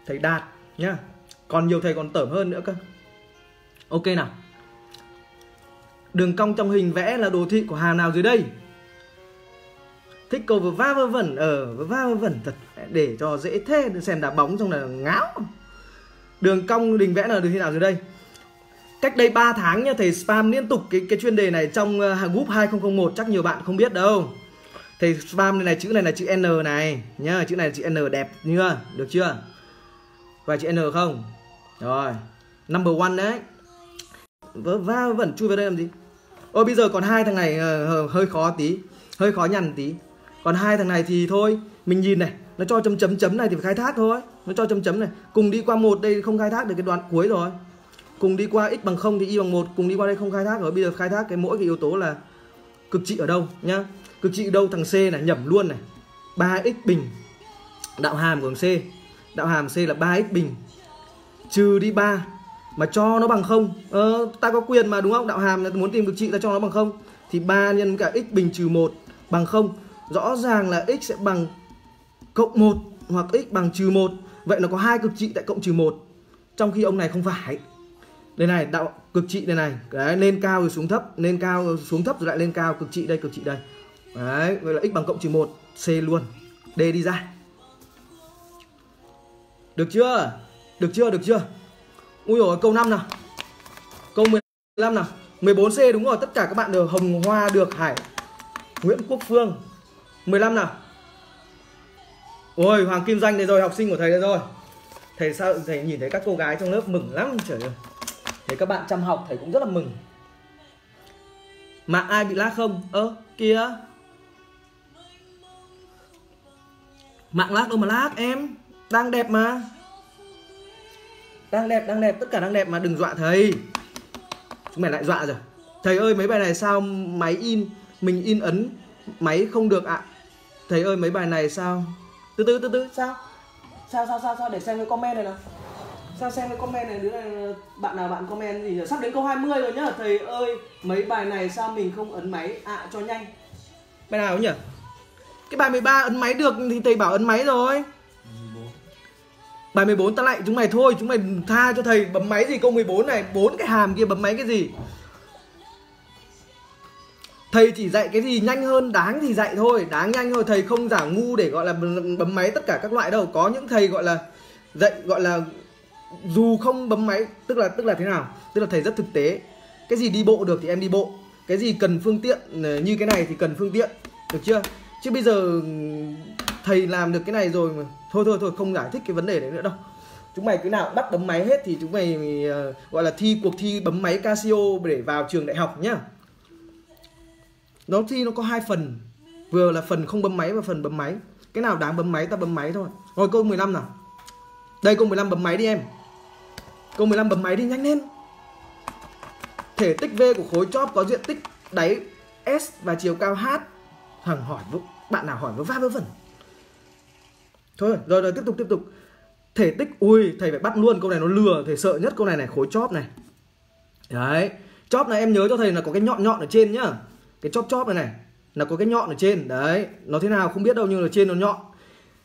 thầy đạt nhá. Còn nhiều thầy còn tởm hơn nữa cơ. Ok nào đường cong trong hình vẽ là đồ thị của hàm nào dưới đây. Thích câu vừa va vơ vẩn ở ờ, vừa va vơ vẩn thật để cho dễ thế xem đá bóng xong là ngáo. Đường cong hình vẽ là đồ thị nào dưới đây? Cách đây 3 tháng nha thầy spam liên tục cái cái chuyên đề này trong uh, group 2001 chắc nhiều bạn không biết đâu. Thầy spam này, chữ này là chữ n này nhá chữ này là chữ n đẹp chưa? Được chưa? Và chữ n không? Rồi number one đấy. Vớ va vẩn chui vào đây làm gì? Ôi bây giờ còn hai thằng này uh, hơi khó tí hơi khó nhằn tí. Còn hai thằng này thì thôi mình nhìn này nó cho chấm chấm chấm này thì phải khai thác thôi. Nó cho chấm chấm này cùng đi qua một đây không khai thác được cái đoạn cuối rồi. Cùng đi qua x bằng không thì y bằng một cùng đi qua đây không khai thác rồi. Bây giờ khai thác cái mỗi cái yếu tố là cực trị ở đâu nhá. Cực trị đâu thằng C này nhẩm luôn này. 3x bình. Đạo hàm của thằng C. Đạo hàm C là 3x bình. Trừ đi 3 mà cho nó bằng không. Ờ, ta có quyền mà đúng không? Đạo hàm là muốn tìm cực trị ta cho nó bằng không. Thì 3 nhân cả x bình trừ 1 bằng không. Rõ ràng là x sẽ bằng cộng 1 hoặc x bằng trừ 1 vậy nó có hai cực trị tại cộng trừ 1 trong khi ông này không phải. Đây này đạo cực trị đây này. Đấy lên cao rồi xuống thấp. Lên cao rồi xuống thấp rồi lại lên cao. Cực trị đây cực trị đây. Đấy vậy là x bằng cộng trừ một. C luôn. D đi ra. Được chưa? Được chưa? Được chưa? Ui rồi câu 5 nào. Câu 15 nào. 14C đúng rồi, tất cả các bạn đều Hồng Hoa được Hải Nguyễn Quốc Phương. 15 nào. Ôi, Hoàng Kim Danh đây rồi, học sinh của thầy đây rồi. Thầy sao, thầy nhìn thấy các cô gái trong lớp mừng lắm, trời ơi. Thấy các bạn chăm học, thầy cũng rất là mừng. Mạng ai bị lag không? Ơ kìa Mạng lag đâu mà lag, em. Đang đẹp mà. Đang đẹp đang đẹp tất cả đang đẹp mà đừng dọa thầy. Chúng mày lại dọa rồi. Thầy ơi mấy bài này sao máy in Mình in ấn máy không được ạ. À? Thầy ơi mấy bài này sao? Từ từ từ từ sao? Sao sao sao sao? Để xem cái comment này nào. Sao xem cái comment này đứa này ờ, Bạn nào bạn comment gì rồi Sắp đến câu 20 rồi nhá. Thầy ơi mấy bài này sao mình không ấn máy? Ạ à, cho nhanh. Bài nào nhỉ? Cái bài 13 ấn máy được thì thầy bảo ấn máy rồi. Bài 14 ta lại, chúng mày thôi, Chúng mày tha cho thầy. Bấm máy gì, câu 14 này, bốn cái hàm kia, bấm máy cái gì? Thầy chỉ dạy cái gì nhanh hơn, đáng thì dạy thôi. Đáng nhanh thôi, Thầy không giả ngu để gọi là bấm máy tất cả các loại đâu. Có những thầy gọi là dạy, gọi là dù không bấm máy, tức là tức là thế nào? Tức là thầy rất thực tế. Cái gì đi bộ được thì em đi bộ. Cái gì cần phương tiện ờ, như cái này thì cần phương tiện. Được chưa? Chứ bây giờ thầy làm được cái này rồi mà. Thôi thôi thôi không giải thích cái vấn đề đấy nữa đâu. Chúng mày cứ nào bắt bấm máy hết thì chúng mày uh, gọi là thi cuộc thi bấm máy Casio để vào trường đại học nhá. Nó thi nó có hai phần. Vừa là phần không bấm máy và phần bấm máy. Cái nào đáng bấm máy ta bấm máy thôi. Rồi câu 15 nào. Đây câu 15 bấm máy đi em. Câu 15 bấm máy đi nhanh lên. Thể tích V của khối chóp có diện tích đáy S và chiều cao H. Hằng hỏi bạn nào hỏi vớ va vớ vẩn? Thôi rồi rồi tiếp tục tiếp tục. Thể tích ui thầy phải bắt luôn câu này nó lừa thầy sợ nhất câu này này khối chóp này. Đấy chóp này em nhớ cho thầy là có cái nhọn nhọn ở trên nhá. Cái chóp chóp này này là có cái nhọn ở trên. Đấy nó thế nào không biết đâu nhưng là trên nó nhọn.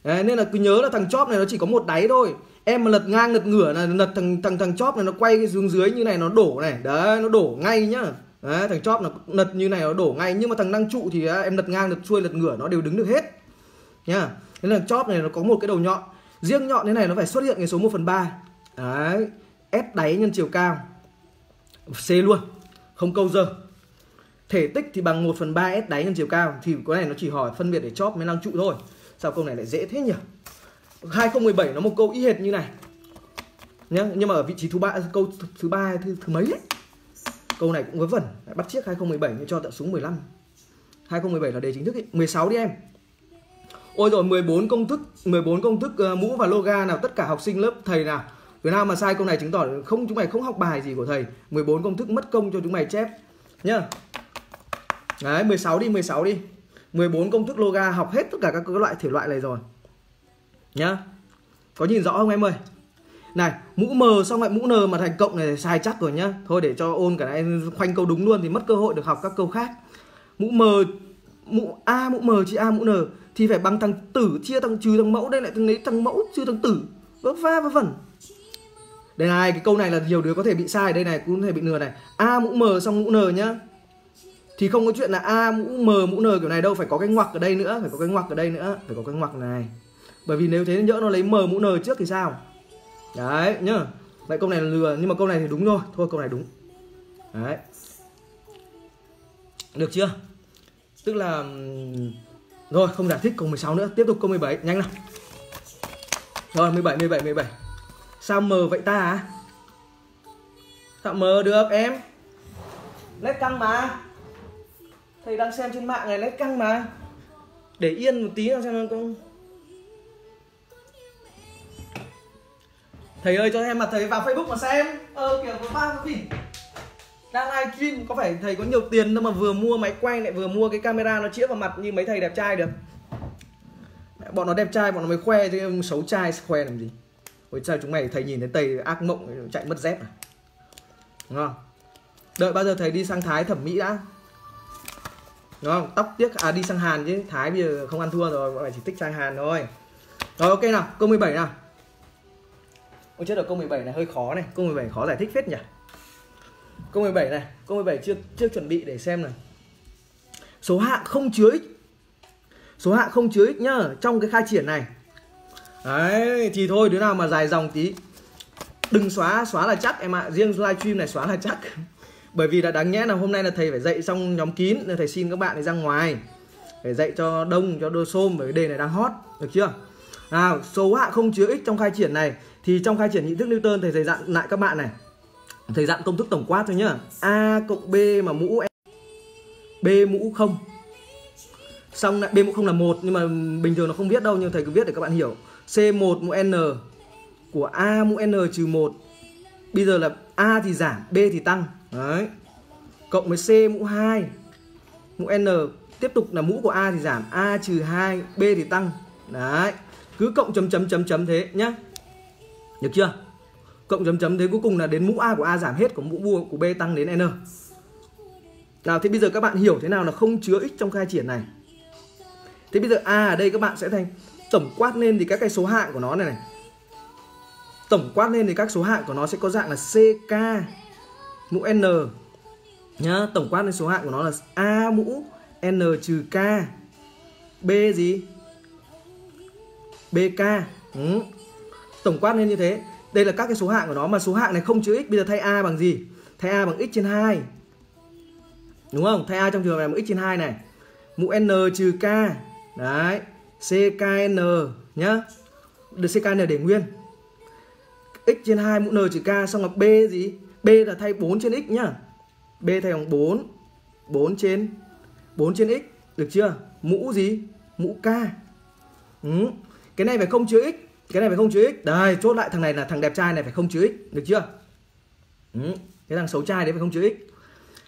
Đấy, nên là cứ nhớ là thằng chóp này nó chỉ có một đáy thôi. Em mà lật ngang lật ngửa là lật thằng thằng thằng chóp này nó quay cái xuống dưới như này nó đổ này. Đấy nó đổ ngay nhá. Đấy, thằng chóp nó lật như này nó đổ ngay. Nhưng mà thằng năng trụ thì à, em lật ngang lật xuôi lật ngửa nó đều đứng được hết. Nhá nên là chóp này nó có một cái đầu nhọn. Riêng nhọn thế này nó phải xuất hiện cái số 1 phần 3 đấy S đáy nhân chiều cao. C luôn không câu giờ. Thể tích thì bằng 1 phần 3 S đáy nhân chiều cao. Thì cái này nó chỉ hỏi phân biệt để chóp với năng trụ thôi. Sao câu này lại dễ thế nhỉ? 2017 nó một câu y hệt như này. Nhá nhưng mà ở vị trí thứ ba câu thứ ba thứ, thứ mấy ấy? Câu này cũng vớ vẩn. Bắt chiếc 2017 nhưng cho tận súng 15 2017 là đề chính thức ấy. 16 đi em. Ôi rồi 14 công thức 14 công thức uh, mũ và loga nào tất cả học sinh lớp thầy nào. Người nào mà sai câu này chứng tỏ không chúng mày không học bài gì của thầy. 14 công thức mất công cho chúng mày chép Nhá. Đấy 16 đi 16 đi. 14 công thức loga học hết tất cả các loại thể loại này rồi Nhá. Có nhìn rõ không em ơi? Này mũ M xong lại mũ N mà thành cộng này sai chắc rồi nhá. Thôi để cho ôn cả này khoanh câu đúng luôn thì mất cơ hội được học các câu khác. Mũ M Mũ A, mũ M chia A, mũ N, thì phải bằng thằng tử chia thằng trừ thằng mẫu đây lại thằng lấy thằng mẫu trừ thằng tử, vớ va vớ vẩn. Đây này, cái câu này là nhiều đứa có thể bị sai, đây này, cũng có thể bị lừa này. A, mũ m xong mũ n nhá. Thì không có chuyện là a, mũ m, mũ n kiểu này đâu, phải có cái ngoặc ở đây nữa, phải có cái ngoặc ở đây nữa, phải có cái ngoặc này. Bởi vì nếu thế nhỡ nó lấy m, mũ n trước thì sao? Đấy nhá vậy câu này là lừa, nhưng mà câu này thì đúng thôi. Thôi, câu này đúng. Đấy. Được chưa? Tức là rồi, không giải thích câu 16 nữa. Tiếp tục câu 17 nhanh nào. Rồi 17 17 17 Sao mờ vậy ta à Sao mờ được, em? Nét căng mà. Thầy đang xem trên mạng này nét căng mà. Để yên một tí xem không Thầy ơi, cho em mặt thầy vào Facebook mà xem. Ờ kiểu có ba cái gì? Đang livestream có phải thầy có nhiều tiền đâu mà vừa mua máy quay lại vừa mua cái camera nó chĩa vào mặt như mấy thầy đẹp trai được. Bọn nó đẹp trai, bọn nó mới khoe chứ xấu trai khoe làm gì? Ôi sao chúng mày thầy nhìn thấy tầy ác mộng chạy mất dép à? Đúng không? Đợi bao giờ thầy đi sang thái thẩm mỹ đã. Đúng không? Tóc tiếc à đi sang hàn chứ. Thái bây giờ không ăn thua rồi, bọn mày chỉ thích sang hàn thôi. Rồi, ok nào, câu 17 nào. Ôi chết rồi, câu 17 này hơi khó này. Câu 17 khó giải thích phết nhỉ? Câu 17 này, câu 17 chưa chưa chuẩn bị để xem này số hạng không chứa x số hạng không chứa x nhá, trong cái khai triển này. Đấy, thì thôi, đứa nào mà dài dòng tí. Đừng xóa xóa là chắc, em ạ. À. riêng livestream này xóa là chắc. Bởi vì là đáng nhẽ là hôm nay là thầy phải dạy trong nhóm kín, nên thầy xin các bạn đi ra ngoài. Để dạy cho đông, cho đô xôm, bởi đề này đang hot, được chưa? Nào, số hạng không chứa x trong khai triển này. Thì trong khai triển nhị thức Newton thầy dạy dặn lại các bạn này thầy dặn công thức tổng quát thôi nhá. A cộng b mà mũ b mũ không. Xong lại b mũ không là một, nhưng mà bình thường nó không viết đâu, nhưng thầy cứ viết để các bạn hiểu. C1 mũ n của a mũ n trừ 1 bây giờ là a thì giảm, b thì tăng. Đấy. Cộng với c mũ 2 mũ n. Tiếp tục là mũ của a thì giảm, a trừ 2 b thì tăng. Đấy. Cứ cộng chấm chấm chấm chấm thế nhá. Được chưa? Cộng chấm chấm thế cuối cùng là đến mũ a của a giảm hết của mũ bua của b tăng đến n. Nào thì bây giờ các bạn hiểu thế nào là không chứa x trong khai triển này? Thế bây giờ a ở đây các bạn sẽ thành tổng quát lên thì các cái số hạng của nó này này. Tổng quát lên thì các số hạng của nó sẽ có dạng là ck mũ n. Nhá, tổng quát lên số hạng của nó là a mũ n trừ k. B gì? Bk ừ. tổng quát lên như thế đây là các cái số hạng của nó, mà số hạng này không chứa x, bây giờ thay a bằng gì? Thay a bằng x trên 2 đúng không? Thay a trong trường hợp này bằng x trên 2 này. Mũ n trừ k. Đấy ckn nhá. Được ckn để nguyên. X trên 2 mũ n trừ k, xong là b gì? B là thay 4 trên x nhá. B thay bằng 4 4 trên 4 trên x. Được chưa? Mũ gì? Mũ k. Ừ. cái này phải không chứa x cái này phải không chứa x? Đây chốt lại thằng này là thằng đẹp trai này phải không chứa x? Được chưa? Ừ. cái thằng xấu trai đấy phải không chứa x?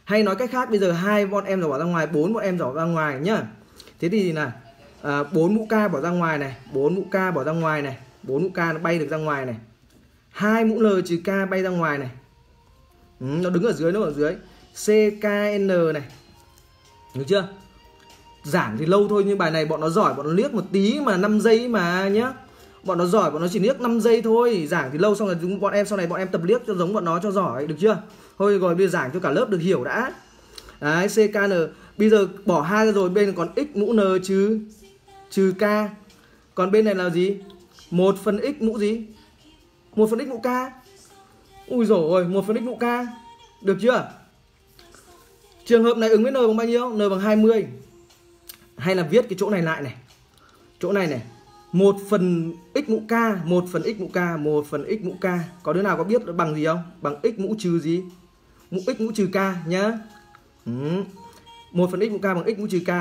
Hay nói cách khác bây giờ hai bọn em rồi bỏ ra ngoài bốn bọn em bỏ ra ngoài nhá. Thế thì là à, mũ k bỏ ra ngoài này bốn mũ k bỏ ra ngoài này bốn mũ k nó bay được ra ngoài này. Hai mũ l trừ k bay ra ngoài này. Ừ, nó đứng ở dưới nó ở dưới. Ckn này. Được chưa? Giảng thì lâu thôi nhưng bài này bọn nó giỏi bọn nó liếc một tí mà 5 giây mà nhá bọn nó giỏi, bọn nó chỉ liếc 5 giây thôi, giảng thì lâu xong là chúng bọn em, sau này bọn em tập liếc cho giống bọn nó cho giỏi, được chưa? Thôi rồi bây giờ giảng cho cả lớp được hiểu đã. Đấy ckn bây giờ bỏ hai ra rồi, bên còn x mũ n chứ, trừ k. Còn bên này là gì? Một phần x mũ gì? Một phần x mũ k. Ui rồi một phần x mũ k. Được chưa? Trường hợp này ứng với n bằng bao nhiêu? N bằng 20 hay là viết cái chỗ này lại này? Chỗ này này một phần x mũ k, một phần x mũ k, một phần x mũ k. Có đứa nào có biết bằng gì không? Bằng x mũ trừ gì? Mũ x mũ trừ k nhá. Ừ. một phần x mũ k bằng x mũ trừ k.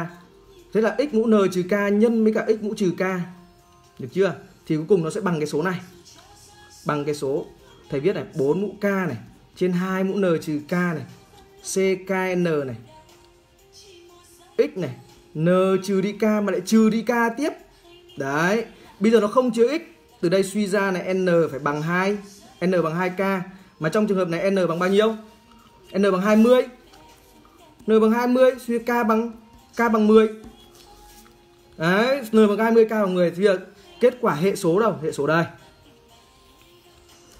Thế là x mũ n trừ k nhân với cả x mũ trừ k. Được chưa? Thì cuối cùng nó sẽ bằng cái số này. Bằng cái số, thầy viết này 4 mũ k này, trên 2 mũ n trừ k này ckn này. X này, n trừ đi k mà lại trừ đi k tiếp đấy, bây giờ nó không chứa x. Từ đây suy ra này n phải bằng 2 n bằng 2k mà trong trường hợp này n bằng bao nhiêu? N bằng 20 n bằng 20 suy k bằng k bằng 10 đấy, n bằng 20 k bằng 10 thì giờ kết quả hệ số đâu? Hệ số đây.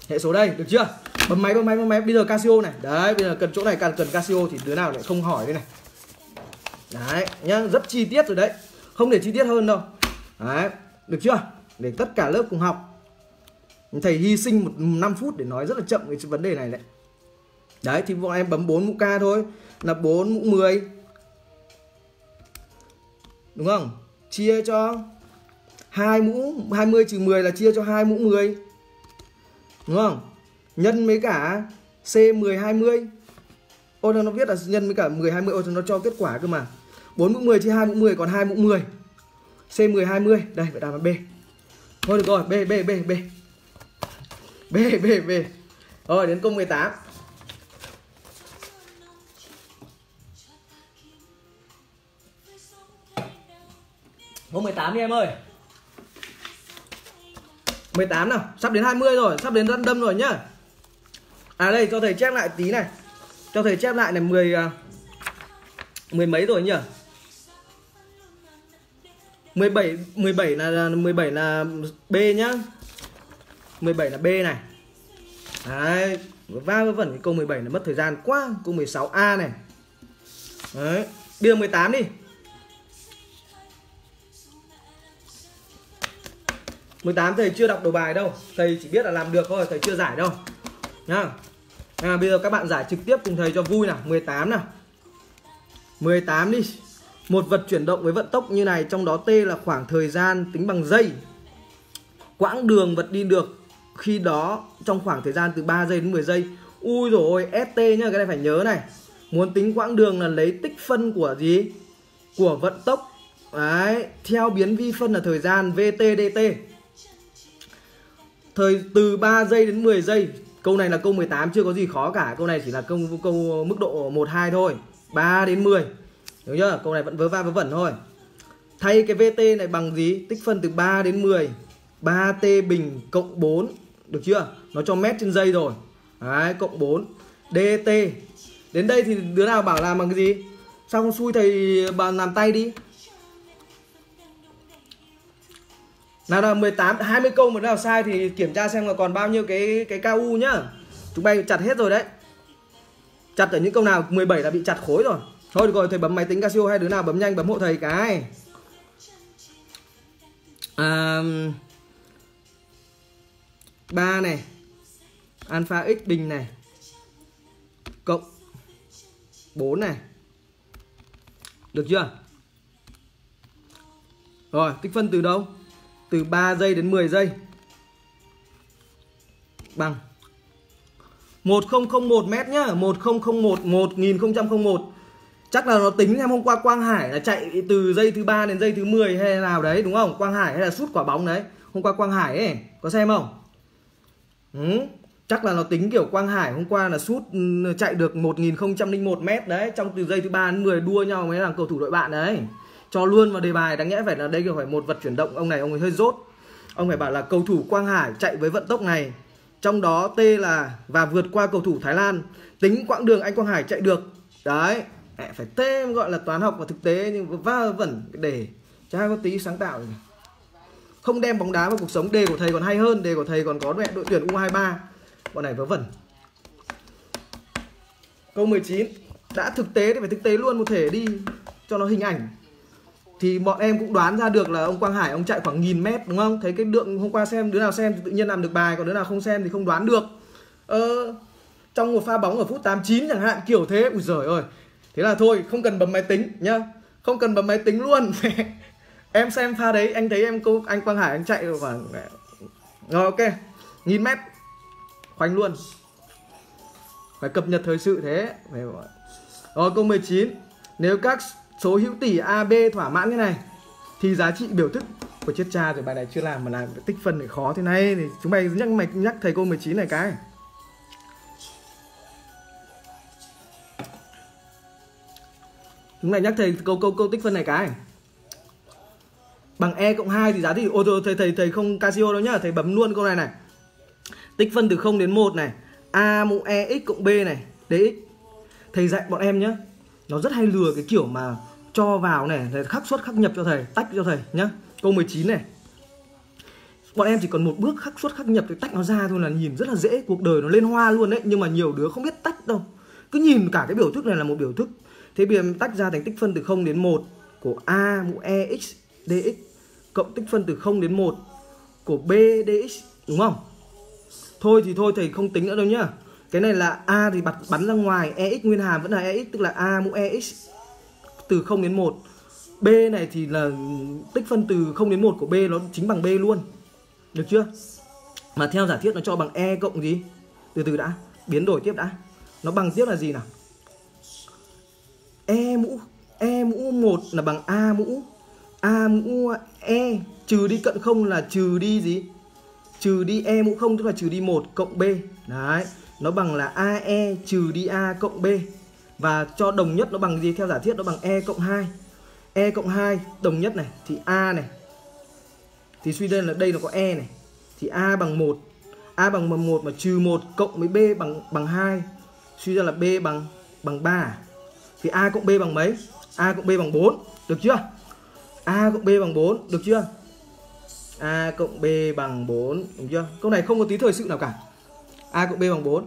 Hệ số đây, được chưa? Bấm máy bấm máy bấm máy. Bây giờ Casio này. Đấy, bây giờ cần chỗ này, cần cần Casio thì đứa nào lại không hỏi đây này. Đấy, nhá, rất chi tiết rồi đấy. Không để chi tiết hơn đâu đấy, được chưa? Để tất cả lớp cùng học. Thầy hy sinh một 5 phút để nói rất là chậm cái vấn đề này đấy. Đấy, thì bọn em bấm 4 mũ k thôi. Là 4 mũ 10 đúng không? Chia cho 2 mũ 20 trừ 10 là chia cho 2 mũ 10 đúng không? Nhân với cả C10 20 Ôi nó viết là nhân với cả 10 20 Ôi nó cho kết quả cơ mà. 4 mũ 10 chia 2 mũ 10 còn 2 mũ 10 C10 20 Đây, phải đáp là B. Thôi, được rồi, B B B B. B B B. Rồi, đến câu 18 Câu 18 đi em ơi. 18 nào, Sắp đến 20 rồi, Sắp đến random đâm rồi nhá. À đây, cho thầy chép lại tí này. Cho thầy chép lại này 10 à, Mười mấy rồi nhỉ? 17 17 là 17 là B nhá. 17 là B này. Đấy va vẩn cái câu 17 là mất thời gian quá. Câu 16A này. Đấy đưa 18 đi. 18 thầy chưa đọc đồ bài đâu. Thầy chỉ biết là làm được thôi thầy chưa giải đâu. Nhá. À, bây giờ các bạn giải trực tiếp cùng thầy cho vui nào. 18 nào. 18 đi một vật chuyển động với vận tốc như này, trong đó t là khoảng thời gian tính bằng giây. Quãng đường vật đi được khi đó trong khoảng thời gian từ 3 giây đến 10 giây. Ui rồi st nhá, cái này phải nhớ này. Muốn tính quãng đường là lấy tích phân của gì? Của vận tốc. Đấy, theo biến vi phân là thời gian vt dt thời, từ 3 giây đến 10 giây. Câu này là câu 18 chưa có gì khó cả. Câu này chỉ là câu câu mức độ 1 2 thôi. 3 đến 10 hiểu chưa? Câu này vẫn vớ va vớ vẩn thôi. Thay cái vt này bằng gì? Tích phân từ 3 đến 10 3t bình cộng 4 được chưa? Nó cho mét trên giây rồi. Đấy, cộng 4 dt đến đây thì đứa nào bảo làm bằng cái gì? Sao không xui thầy bạn làm tay đi? Nào là 18 20 câu mà nào sai thì kiểm tra xem là còn bao nhiêu cái cái KU nhá. Chúng bay chặt hết rồi đấy. Chặt ở những câu nào? 17 là bị chặt khối rồi. Thôi được rồi thầy bấm máy tính Casio hay đứa nào bấm nhanh bấm hộ thầy cái. À, 3 này. Alpha x bình này. Cộng 4 này. Được chưa? Rồi, tích phân từ đâu? từ 3 giây đến 10 giây bằng 1001 mét nhá 1001 1001 chắc là nó tính em hôm qua Quang Hải là chạy từ giây thứ ba đến giây thứ 10 hay nào đấy, đúng không? Quang Hải hay là sút quả bóng đấy. Hôm qua Quang Hải ấy, có xem không? Ừ. chắc là nó tính kiểu Quang Hải hôm qua là sút ừ, chạy được 1001 mét đấy, trong từ giây thứ ba đến 10 đua nhau mới làm cầu thủ đội bạn đấy. Cho luôn vào đề bài, đáng nhẽ phải là đây phải một vật chuyển động, ông này ông ấy hơi rốt. Ông phải bảo là cầu thủ Quang Hải chạy với vận tốc này, trong đó T là và vượt qua cầu thủ Thái Lan. Tính quãng đường anh Quang Hải chạy được. Đấy phải T gọi là toán học và thực tế nhưng va vẩn để cha có tí sáng tạo này. không đem bóng đá vào cuộc sống đề của thầy còn hay hơn đề của thầy còn có đội tuyển U23 bọn này vớ vẩn. Câu 19 đã thực tế thì phải thực tế luôn một thể đi cho nó hình ảnh. Thì bọn em cũng đoán ra được là ông Quang Hải ông chạy khoảng nghìn mét đúng không? Thấy cái lượng hôm qua xem đứa nào xem thì tự nhiên làm được bài còn đứa nào không xem thì không đoán được. Ờ, trong một pha bóng ở phút 89 chẳng hạn kiểu thế. Ui giời ơi thế là thôi, không cần bấm máy tính nhá. Không cần bấm máy tính luôn. Em xem pha đấy, anh thấy em cô, anh Quang Hải, anh chạy rồi khoảng rồi ok. Nghìn mét. Khoanh luôn. Phải cập nhật thời sự thế. Rồi ờ, câu 19 nếu các số hữu tỷ AB thỏa mãn như này, thì giá trị biểu thức của chết cha rồi bài này chưa làm mà làm tích phân thì khó thế này. Thì chúng mày nhắc mày nhắc thầy cô 19 này cái. Chúng này nhắc thầy câu câu câu tích phân này cái. Bằng e cộng 2 thì giá trị ô thầy thầy thầy không Casio đâu nhá, thầy bấm luôn câu này này. Tích phân từ 0 đến 1 này. A mũ e x cộng b này dx thầy dạy bọn em nhá, nó rất hay lừa cái kiểu mà cho vào này khắc xuất khắc nhập cho thầy, tách cho thầy nhá. Câu 19 này. Bọn em chỉ còn một bước khắc xuất khắc nhập thì tách nó ra thôi là nhìn rất là dễ, cuộc đời nó lên hoa luôn đấy, nhưng mà nhiều đứa không biết tách đâu. Cứ nhìn cả cái biểu thức này là một biểu thức thế bây giờ em tách ra thành tích phân từ 0 đến 1 của a mũ e x dx cộng tích phân từ 0 đến 1 của b dx đúng không thôi thì thôi, thầy không tính nữa đâu nhá cái này là a thì bật, bắn ra ngoài ex nguyên hàm vẫn là ex tức là a mũ ex từ 0 đến 1 B này thì là tích phân từ 0 đến 1 của B, nó chính bằng B luôn Được chưa? Mà theo giả thiết nó cho bằng E cộng gì? Từ từ đã, Biến đổi tiếp đã Nó bằng tiếp là gì nào? E mũ E mũ 1 là bằng A mũ. A mũ E Trừ đi cận không là trừ đi gì? Trừ đi E mũ 0 tức là trừ đi 1 cộng B. Đấy, Nó bằng là AE trừ đi A cộng B. Và cho đồng nhất nó bằng gì? Theo giả thiết nó bằng e cộng 2 e cộng 2 đồng nhất này, thì a này. Thì suy đơn là đây nó có e này. Thì a bằng 1 a bằng 1 mà trừ 1 cộng với b bằng bằng 2 suy ra là b bằng bằng 3 thì a cộng b bằng mấy? A cộng b bằng 4 được chưa? A cộng b bằng 4 được chưa? A cộng b bằng 4 đúng chưa? Câu này không có tí thời sự nào cả. A cộng b bằng 4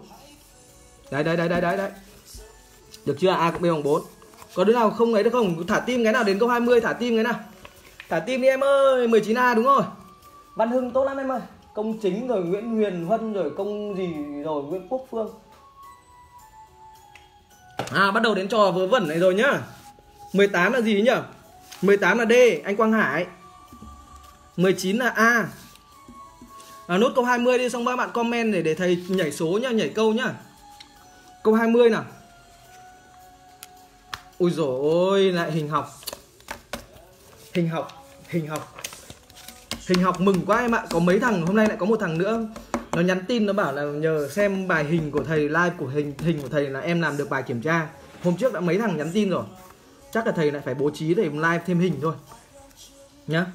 đấy đấy đấy đấy đấy đấy. Được chưa? A cộng b bằng 4 có đứa nào không ấy được không? Thả tim cái nào đến câu 20 thả tim cái nào. Thả tim đi em ơi 19 a đúng rồi. Văn hưng tốt lắm em ơi. Công chính rồi, nguyễn huyền huân rồi, công gì rồi, nguyễn quốc phương à bắt đầu đến trò vớ vẩn này rồi nhá. 18 là gì nhỉ 18 là D anh Quang Hải. 19 là A. À, nốt câu 20 đi xong ba bạn comment để để thầy nhảy số nhá nhảy câu nhá. Câu 20 nào. Ui dồi ôi lại hình học. Hình học hình học. Hình học mừng quá em ạ. Có mấy thằng hôm nay lại có một thằng nữa nó nhắn tin, nó bảo là nhờ xem bài hình của thầy, live của hình hình của thầy là em làm được bài kiểm tra. Hôm trước đã mấy thằng nhắn tin rồi. Chắc là thầy lại phải bố trí để live thêm hình thôi. Nhá.